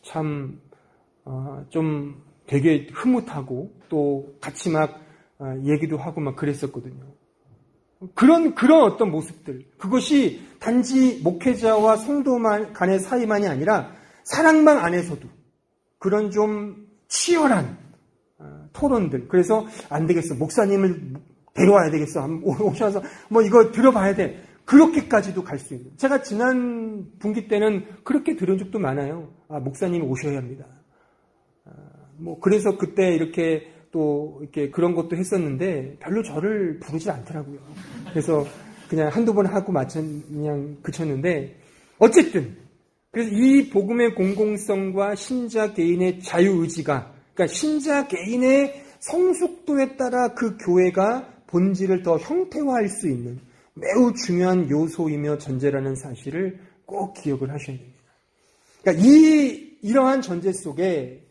참좀 어, 되게 흐뭇하고 또 같이 막 아, 얘기도 하고 막 그랬었거든요. 그런, 그런 어떤 모습들. 그것이 단지 목회자와 성도 간의 사이만이 아니라 사랑방 안에서도 그런 좀 치열한 아, 토론들. 그래서 안 되겠어. 목사님을 데려와야 되겠어. 오셔서 뭐 이거 들어봐야 돼. 그렇게까지도 갈 수 있는. 제가 지난 분기 때는 그렇게 들은 적도 많아요. 아, 목사님이 오셔야 합니다. 아, 뭐, 그래서 그때 이렇게 또 이렇게 그런 것도 했었는데 별로 저를 부르지 않더라고요. 그래서 그냥 한두 번 하고 마쳤 그냥 그쳤는데 어쨌든 그래서 이 복음의 공공성과 신자 개인의 자유 의지가 그러니까 신자 개인의 성숙도에 따라 그 교회가 본질을 더 형태화할 수 있는 매우 중요한 요소이며 전제라는 사실을 꼭 기억을 하셔야 됩니다. 그러니까 이 이러한 전제 속에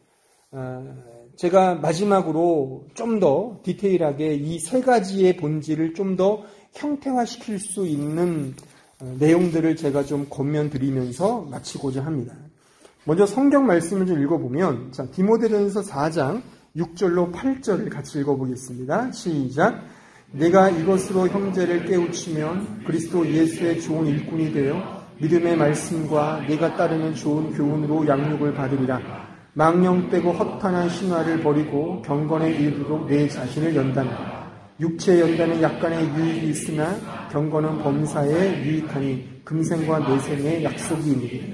어, 제가 마지막으로 좀 더 디테일하게 이 세 가지의 본질을 좀 더 형태화시킬 수 있는 어, 내용들을 제가 좀 권면 드리면서 마치고자 합니다. 먼저 성경 말씀을 좀 읽어보면, 자, 디모데전서 4장 6절로 8절을 같이 읽어보겠습니다. 시작. 내가 이것으로 형제를 깨우치면 그리스도 예수의 좋은 일꾼이 되어 믿음의 말씀과 내가 따르는 좋은 교훈으로 양육을 받으리라. 망령 빼고 허탄한 신화를 버리고 경건에 이르도록 내 자신을 연단하라. 육체 연단은 약간의 유익이 있으나 경건은 범사에 유익하니 금생과 내생의 약속이 있느니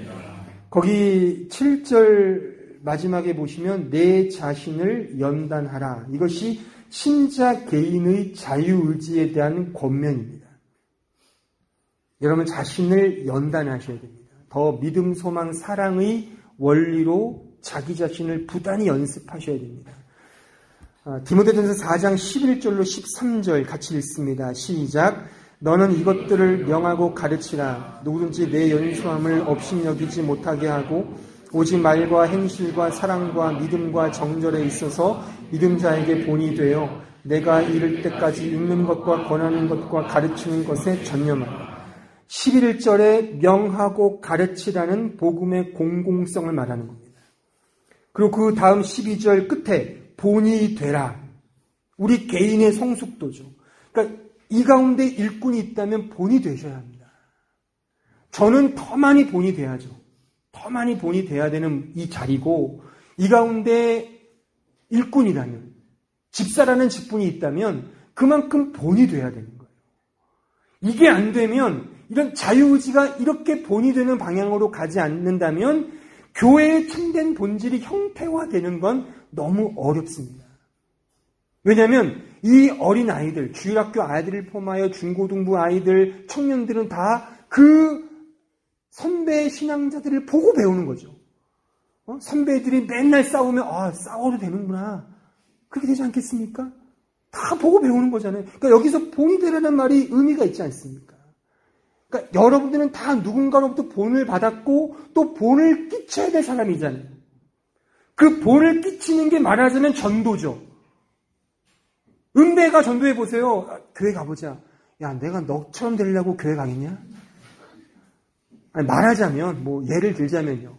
거기 7절 마지막에 보시면 내 자신을 연단하라. 이것이 신자 개인의 자유의지에 대한 권면입니다. 여러분 자신을 연단하셔야 됩니다. 더 믿음, 소망, 사랑의 원리로 자기 자신을 부단히 연습하셔야 됩니다. 아, 디모데전서 4장 11절로 13절 같이 읽습니다. 시작. 너는 이것들을 명하고 가르치라. 누구든지 내 연수함을 업신여기지 못하게 하고 오직 말과 행실과 사랑과 믿음과 정절에 있어서 믿음자에게 본이 되어 내가 이를 때까지 읽는 것과 권하는 것과 가르치는 것에 전념하라. 11절에 명하고 가르치라는 복음의 공공성을 말하는 겁니다. 그리고 그 다음 12절 끝에 본이 되라. 우리 개인의 성숙도죠. 그러니까 이 가운데 일꾼이 있다면 본이 되셔야 합니다. 저는 더 많이 본이 돼야죠. 더 많이 본이 돼야 되는 이 자리고 이 가운데 일꾼이라면 집사라는 직분이 있다면 그만큼 본이 돼야 되는 거예요. 이게 안 되면 이런 자유의지가 이렇게 본이 되는 방향으로 가지 않는다면 교회의 참된 본질이 형태화되는 건 너무 어렵습니다. 왜냐하면 이 어린 아이들, 주일학교 아이들을 포함하여 중고등부 아이들, 청년들은 다 그 선배 신앙자들을 보고 배우는 거죠. 어? 선배들이 맨날 싸우면 아 싸워도 되는구나 그렇게 되지 않겠습니까? 다 보고 배우는 거잖아요. 그러니까 여기서 본이 되라는 말이 의미가 있지 않습니까? 그러니까 여러분들은 다 누군가로부터 본을 받았고 또 본을 끼쳐야 될 사람이잖아요. 그 본을 끼치는 게 말하자면 전도죠. 은배가 전도해 보세요. 아, 교회 가보자. 야, 내가 너처럼 되려고 교회 가겠냐? 아니, 말하자면, 뭐, 예를 들자면요.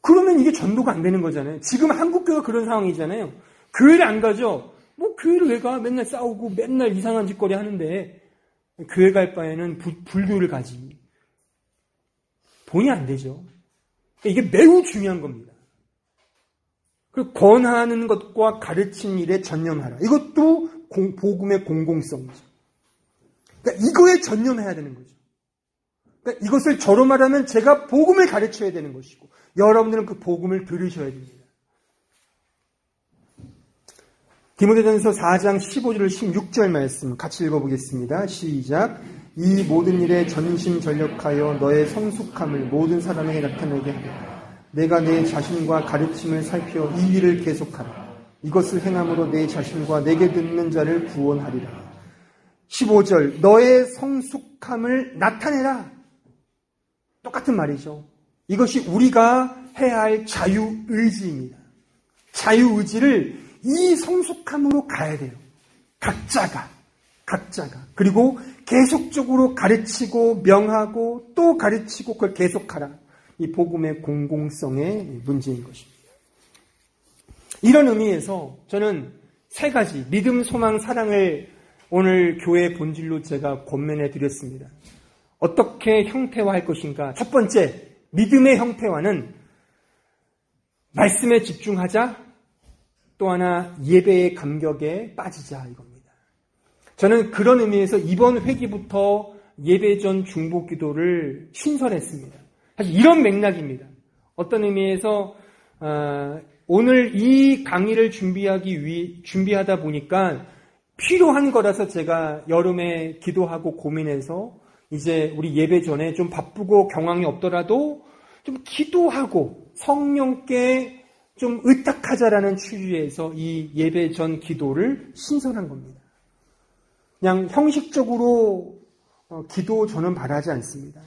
그러면 이게 전도가 안 되는 거잖아요. 지금 한국 교회가 그런 상황이잖아요. 교회를 안 가죠? 뭐, 교회를 왜 가? 맨날 싸우고 맨날 이상한 짓거리 하는데, 교회 갈 바에는 부, 불교를 가지. 돈이 안 되죠. 이게 매우 중요한 겁니다. 그 권하는 것과 가르친 일에 전념하라. 이것도 공, 복음의 공공성이죠. 그러니까 이거에 전념해야 되는 거죠. 그러니까 이것을 저로 말하면 제가 복음을 가르쳐야 되는 것이고 여러분들은 그 복음을 들으셔야 됩니다. 디모데전서 4장 15절 16절 말씀 같이 읽어보겠습니다. 시작. 이 모든 일에 전심 전력하여 너의 성숙함을 모든 사람에게 나타내게 하라. 내가 내 자신과 가르침을 살펴 이 일을 계속하라. 이것을 행함으로 내 자신과 내게 듣는 자를 구원하리라. 15절 너의 성숙함을 나타내라. 똑같은 말이죠. 이것이 우리가 해야 할 자유의지입니다. 자유의지를 이 성숙함으로 가야 돼요. 각자가, 각자가. 그리고 계속적으로 가르치고 명하고 또 가르치고 그걸 계속하라. 이 복음의 공공성의 문제인 것입니다. 이런 의미에서 저는 세 가지 믿음, 소망, 사랑을 오늘 교회 본질로 제가 권면해 드렸습니다. 어떻게 형태화할 것인가? 첫 번째, 믿음의 형태화는 말씀에 집중하자, 또 하나 예배의 감격에 빠지자 이겁니다. 저는 그런 의미에서 이번 회기부터 예배 전 중보 기도를 신설했습니다. 사실 이런 맥락입니다. 어떤 의미에서 어, 오늘 이 강의를 준비하기 위 준비하다 보니까 필요한 거라서 제가 여름에 기도하고 고민해서 이제 우리 예배 전에 좀 바쁘고 경황이 없더라도 좀 기도하고 성령께 좀 의탁하자라는 취지에서 이 예배 전 기도를 신선한 겁니다. 그냥 형식적으로 어, 기도 저는 바라지 않습니다.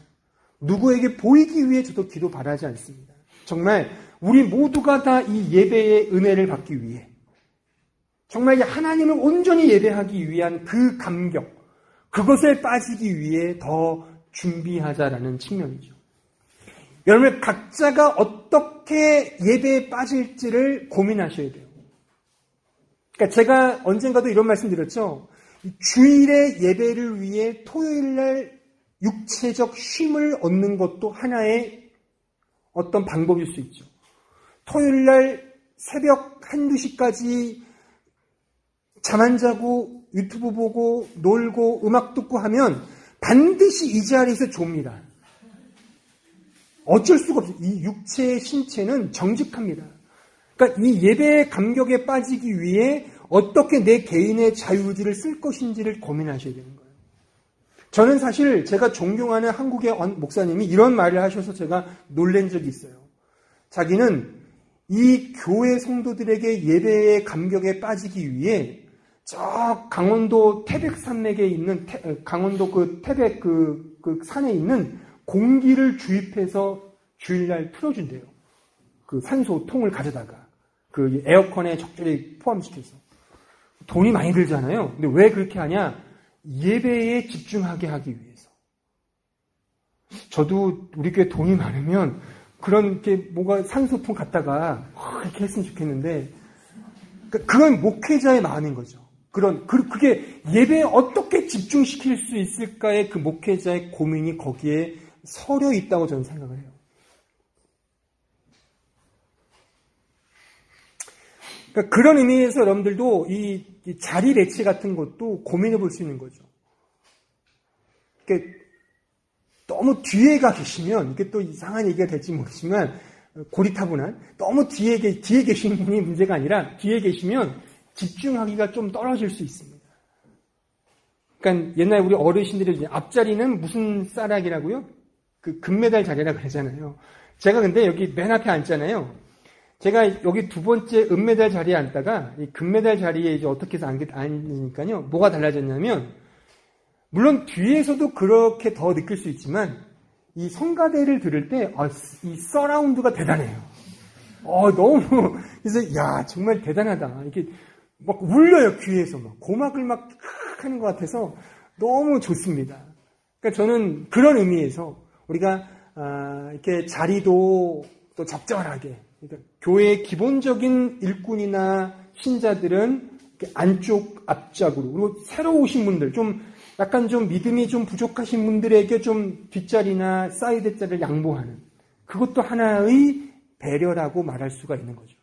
누구에게 보이기 위해 저도 기도 바라지 않습니다. 정말 우리 모두가 다 이 예배의 은혜를 받기 위해 정말 하나님을 온전히 예배하기 위한 그 감격, 그것에 빠지기 위해 더 준비하자라는 측면이죠. 여러분, 각자가 어떻게 예배에 빠질지를 고민하셔야 돼요. 그러니까 제가 언젠가도 이런 말씀 드렸죠. 주일의 예배를 위해 토요일 날 육체적 쉼을 얻는 것도 하나의 어떤 방법일 수 있죠. 토요일 날 새벽 한두 시까지 잠 안 자고 유튜브 보고 놀고 음악 듣고 하면 반드시 이 자리에서 좁니다. 어쩔 수가 없어요. 이 육체의 신체는 정직합니다. 그러니까 이 예배의 감격에 빠지기 위해 어떻게 내 개인의 자유의지를 쓸 것인지를 고민하셔야 되는 거예요. 저는 사실 제가 존경하는 한국의 목사님이 이런 말을 하셔서 제가 놀란 적이 있어요. 자기는 이 교회 성도들에게 예배의 감격에 빠지기 위해 저 강원도 태백산맥에 있는 강원도 그 태백 그, 그 산에 있는 공기를 주입해서 주일날 틀어준대요. 그 산소통을 가져다가 그 에어컨에 적절히 포함시켜서 돈이 많이 들잖아요. 근데 왜 그렇게 하냐? 예배에 집중하게 하기 위해서. 저도 우리 교회 돈이 많으면 그런 게 뭐가 산소통 갖다가 이렇게 했으면 좋겠는데 그러니까 그건 목회자의 마음인 거죠. 그런 그, 그게 예배에 어떻게 집중시킬 수 있을까의 그 목회자의 고민이 거기에 서려 있다고 저는 생각을 해요. 그러니까 그런 의미에서 여러분들도 이, 이 자리 배치 같은 것도 고민해 볼 수 있는 거죠. 그러니까 너무 뒤에 가 계시면 이게 또 이상한 얘기가 될지 모르지만 고리타분한 너무 뒤에 뒤에 계신 분이 문제가 아니라 뒤에 계시면 집중하기가 좀 떨어질 수 있습니다. 그러니까 옛날 우리 어르신들이 앞자리는 무슨 쌀락이라고요? 그 금메달 자리라 그러잖아요. 제가 근데 여기 맨 앞에 앉잖아요. 제가 여기 두 번째 은메달 자리에 앉다가 이 금메달 자리에 이제 어떻게 해서 앉으니까요. 뭐가 달라졌냐면 물론 뒤에서도 그렇게 더 느낄 수 있지만 이 성가대를 들을 때이 아, 서라운드가 대단해요. 어, 너무 그래서 야 정말 대단하다. 이렇게 막 울려요 귀에서 막 고막을 막 하는 것 같아서 너무 좋습니다. 그러니까 저는 그런 의미에서 우리가 아, 이렇게 자리도 또 적절하게 그러니까 교회의 기본적인 일꾼이나 신자들은 안쪽 앞짝으로 그리고 새로 오신 분들 좀 약간 좀 믿음이 좀 부족하신 분들에게 좀 뒷자리나 사이드 자리를 양보하는 그것도 하나의 배려라고 말할 수가 있는 거죠.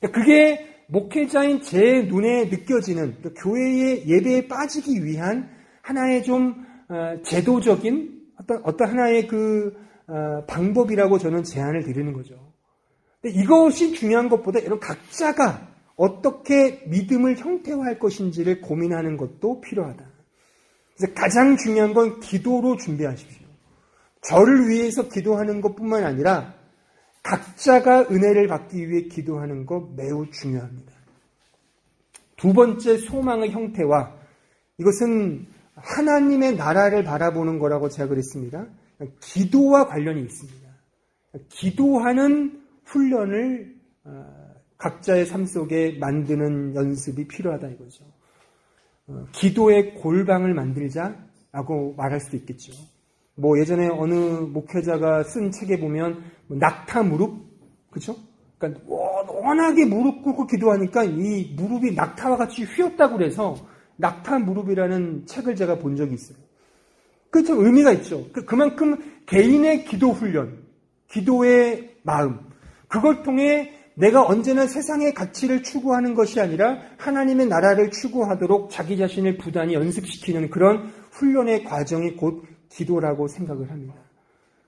그러니까 그게 목회자인 제 눈에 느껴지는 그러니까 교회의 예배에 빠지기 위한 하나의 좀 어, 제도적인 어떤 어떤 하나의 그 어, 방법이라고 저는 제안을 드리는 거죠. 근데 이것이 중요한 것보다 여러분 각자가 어떻게 믿음을 형태화할 것인지를 고민하는 것도 필요하다. 그래서 가장 중요한 건 기도로 준비하십시오. 저를 위해서 기도하는 것뿐만 아니라 각자가 은혜를 받기 위해 기도하는 것 매우 중요합니다. 두 번째 소망의 형태와 이것은 하나님의 나라를 바라보는 거라고 제가 그랬습니다. 기도와 관련이 있습니다. 기도하는 훈련을 어, 각자의 삶 속에 만드는 연습이 필요하다 이거죠. 어, 기도의 골방을 만들자라고 말할 수도 있겠죠. 뭐 예전에 어느 목회자가 쓴 책에 보면 뭐 낙타 무릎, 그렇죠? 그러니까 워낙에 무릎 꿇고 기도하니까 이 무릎이 낙타와 같이 휘었다고 그래서 낙타 무릎이라는 책을 제가 본 적이 있어요. 그참 의미가 있죠. 그, 그만큼 개인의 기도 훈련, 기도의 마음, 그걸 통해 내가 언제나 세상의 가치를 추구하는 것이 아니라 하나님의 나라를 추구하도록 자기 자신을 부단히 연습시키는 그런 훈련의 과정이 곧 기도라고 생각을 합니다.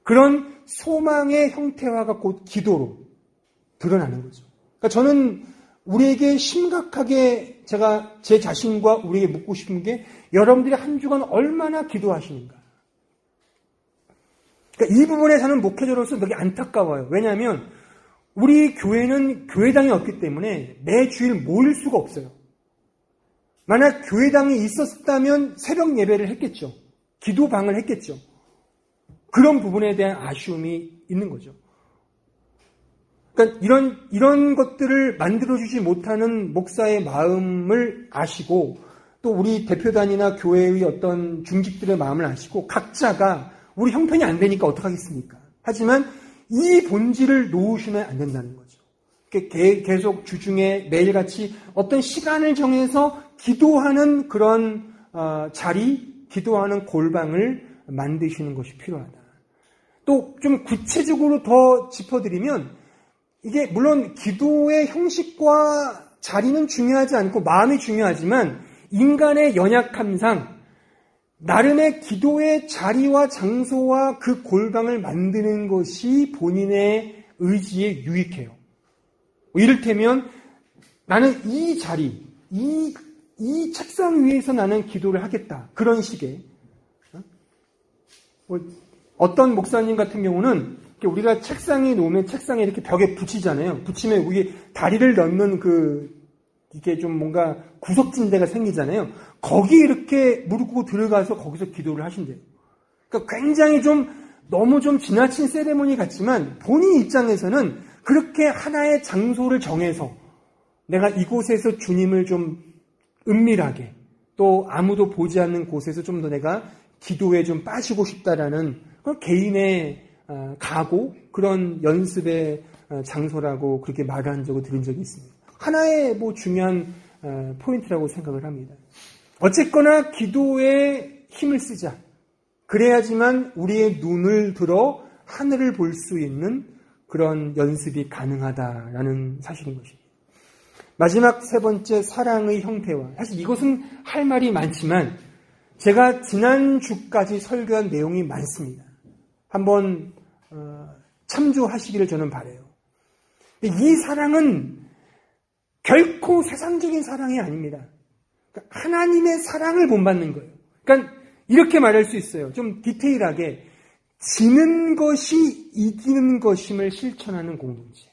그런 소망의 형태화가 곧 기도로 드러나는 거죠. 그러니까 저는 우리에게 심각하게 제가 제 자신과 우리에게 묻고 싶은 게 여러분들이 한 주간 얼마나 기도하시는가. 그러니까 이 부분에서는 목회자로서 되게 안타까워요. 왜냐하면 우리 교회는 교회당이 없기 때문에 매 주일 모일 수가 없어요. 만약 교회당이 있었다면 새벽 예배를 했겠죠. 기도방을 했겠죠. 그런 부분에 대한 아쉬움이 있는 거죠. 그러니까 이런, 이런 것들을 만들어주지 못하는 목사의 마음을 아시고 또 우리 대표단이나 교회의 어떤 중직들의 마음을 아시고 각자가 우리 형편이 안 되니까 어떡하겠습니까? 하지만 이 본질을 놓으시면 안 된다는 거죠. 계속 주중에 매일같이 어떤 시간을 정해서 기도하는 그런 어, 자리, 기도하는 골방을 만드시는 것이 필요하다. 또 좀 구체적으로 더 짚어드리면 이게 물론 기도의 형식과 자리는 중요하지 않고 마음이 중요하지만 인간의 연약함상 나름의 기도의 자리와 장소와 그 골방을 만드는 것이 본인의 의지에 유익해요. 이를테면 나는 이 자리, 이, 이 책상 위에서 나는 기도를 하겠다. 그런 식의. 어? 뭐 어떤 목사님 같은 경우는 우리가 책상에 놓으면 책상에 이렇게 벽에 붙이잖아요. 붙이면 위에 다리를 넣는 그 이게 좀 뭔가 구석진 데가 생기잖아요. 거기 이렇게 무릎 꿇고 들어가서 거기서 기도를 하신대요. 그러니까 굉장히 좀 너무 좀 지나친 세레모니 같지만 본인 입장에서는 그렇게 하나의 장소를 정해서 내가 이곳에서 주님을 좀 은밀하게 또 아무도 보지 않는 곳에서 좀 더 내가 기도에 좀 빠지고 싶다라는 개인의 어, 가고 그런 연습의 어, 장소라고 그렇게 말한 적을 들은 적이 있습니다. 하나의 뭐 중요한 어, 포인트라고 생각을 합니다. 어쨌거나 기도에 힘을 쓰자. 그래야지만 우리의 눈을 들어 하늘을 볼 수 있는 그런 연습이 가능하다라는 사실인 것입니다. 마지막 세 번째 사랑의 형태와 사실 이것은 할 말이 많지만 제가 지난주까지 설교한 내용이 많습니다. 한번 어, 참조하시기를 저는 바래요. 이 사랑은 결코 세상적인 사랑이 아닙니다. 그러니까 하나님의 사랑을 본받는 거예요. 그러니까 이렇게 말할 수 있어요. 좀 디테일하게 지는 것이 이기는 것임을 실천하는 공동체.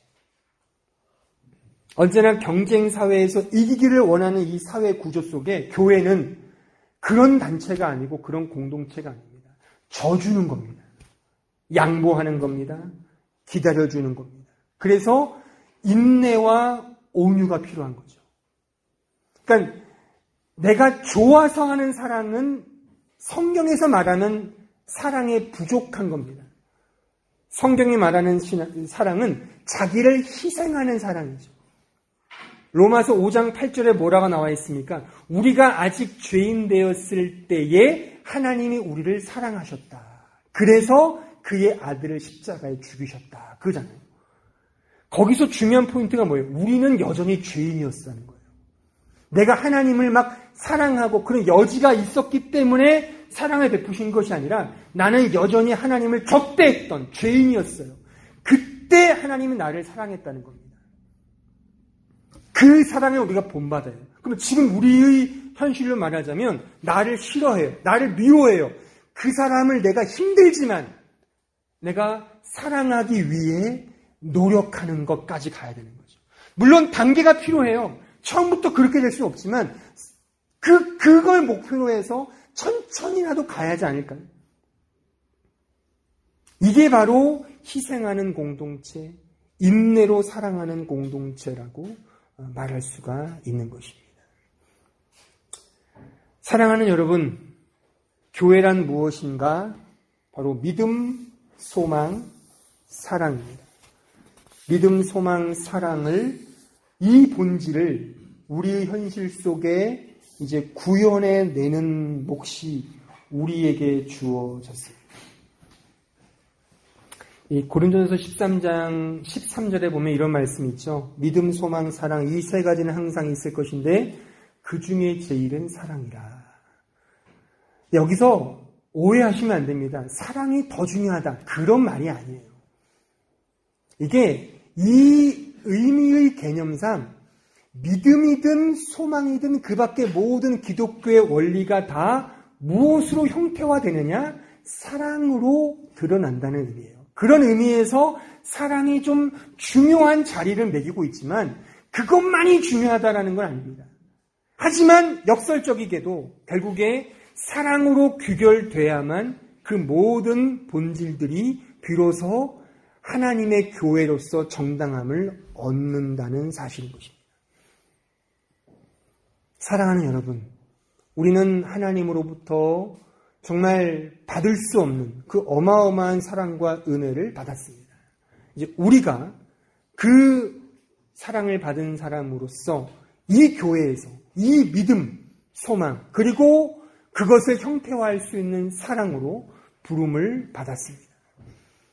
언제나 경쟁 사회에서 이기기를 원하는 이 사회 구조 속에 교회는 그런 단체가 아니고 그런 공동체가 아닙니다. 져주는 겁니다. 양보하는 겁니다. 기다려주는 겁니다. 그래서 인내와 온유가 필요한 거죠. 그러니까 내가 좋아서 하는 사랑은 성경에서 말하는 사랑에 부족한 겁니다. 성경이 말하는 사랑은 자기를 희생하는 사랑이죠. 로마서 5장 8절에 뭐라고 나와 있습니까? 우리가 아직 죄인 되었을 때에 하나님이 우리를 사랑하셨다. 그래서 그의 아들을 십자가에 죽이셨다. 그잖아요. 거기서 중요한 포인트가 뭐예요? 우리는 여전히 죄인이었다는 거예요. 내가 하나님을 막 사랑하고 그런 여지가 있었기 때문에 사랑을 베푸신 것이 아니라 나는 여전히 하나님을 적대했던 죄인이었어요. 그때 하나님이 나를 사랑했다는 겁니다. 그 사랑을 우리가 본받아요. 그럼 지금 우리의 현실로 말하자면 나를 싫어해요. 나를 미워해요. 그 사람을 내가 힘들지만 내가 사랑하기 위해 노력하는 것까지 가야 되는 거죠. 물론 단계가 필요해요. 처음부터 그렇게 될 수는 없지만 그 그걸 목표로 해서 천천히라도 가야지 않을까요? 이게 바로 희생하는 공동체, 인내로 사랑하는 공동체라고 어, 말할 수가 있는 것입니다. 사랑하는 여러분, 교회란 무엇인가? 바로 믿음, 소망, 사랑입니다. 믿음, 소망, 사랑을 이 본질을 우리 현실 속에 이제 구현해 내는 몫이 우리에게 주어졌습니다. 이 고린도전서 13장 13절에 보면 이런 말씀이 있죠. 믿음, 소망, 사랑 이 세 가지는 항상 있을 것인데 그 중에 제일은 사랑이라. 여기서 오해하시면 안 됩니다. 사랑이 더 중요하다. 그런 말이 아니에요. 이게 이 의미의 개념상 믿음이든 소망이든 그 밖의 모든 기독교의 원리가 다 무엇으로 형태화되느냐? 사랑으로 드러난다는 의미예요. 그런 의미에서 사랑이 좀 중요한 자리를 매기고 있지만 그것만이 중요하다라는 건 아닙니다. 하지만 역설적이게도 결국에 사랑으로 규결돼야만 그 모든 본질들이 비로소 하나님의 교회로서 정당함을 얻는다는 사실인 것입니다. 사랑하는 여러분, 우리는 하나님으로부터 정말 받을 수 없는 그 어마어마한 사랑과 은혜를 받았습니다. 이제 우리가 그 사랑을 받은 사람으로서 이 교회에서 이 믿음, 소망, 그리고 그것을 형태화할 수 있는 사랑으로 부름을 받았습니다.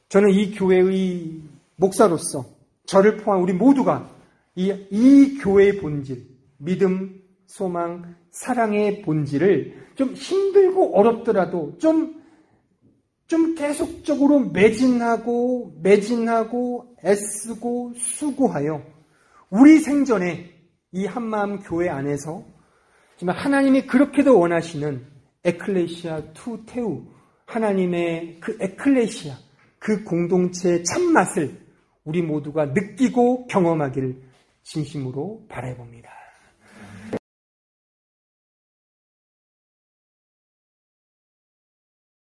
저는 이 교회의 목사로서 저를 포함 우리 모두가 이, 이 교회의 본질, 믿음, 소망, 사랑의 본질을 좀 힘들고 어렵더라도 좀, 좀 계속적으로 매진하고, 매진하고, 애쓰고, 수고하여 우리 생전에 이 한마음 교회 안에서 하나님이 그렇게도 원하시는 ἐκκλησία τοῦ θεοῦ, 하나님의 그 ἐκκλησία, 그 공동체의 참맛을 우리 모두가 느끼고 경험하기를 진심으로 바라봅니다.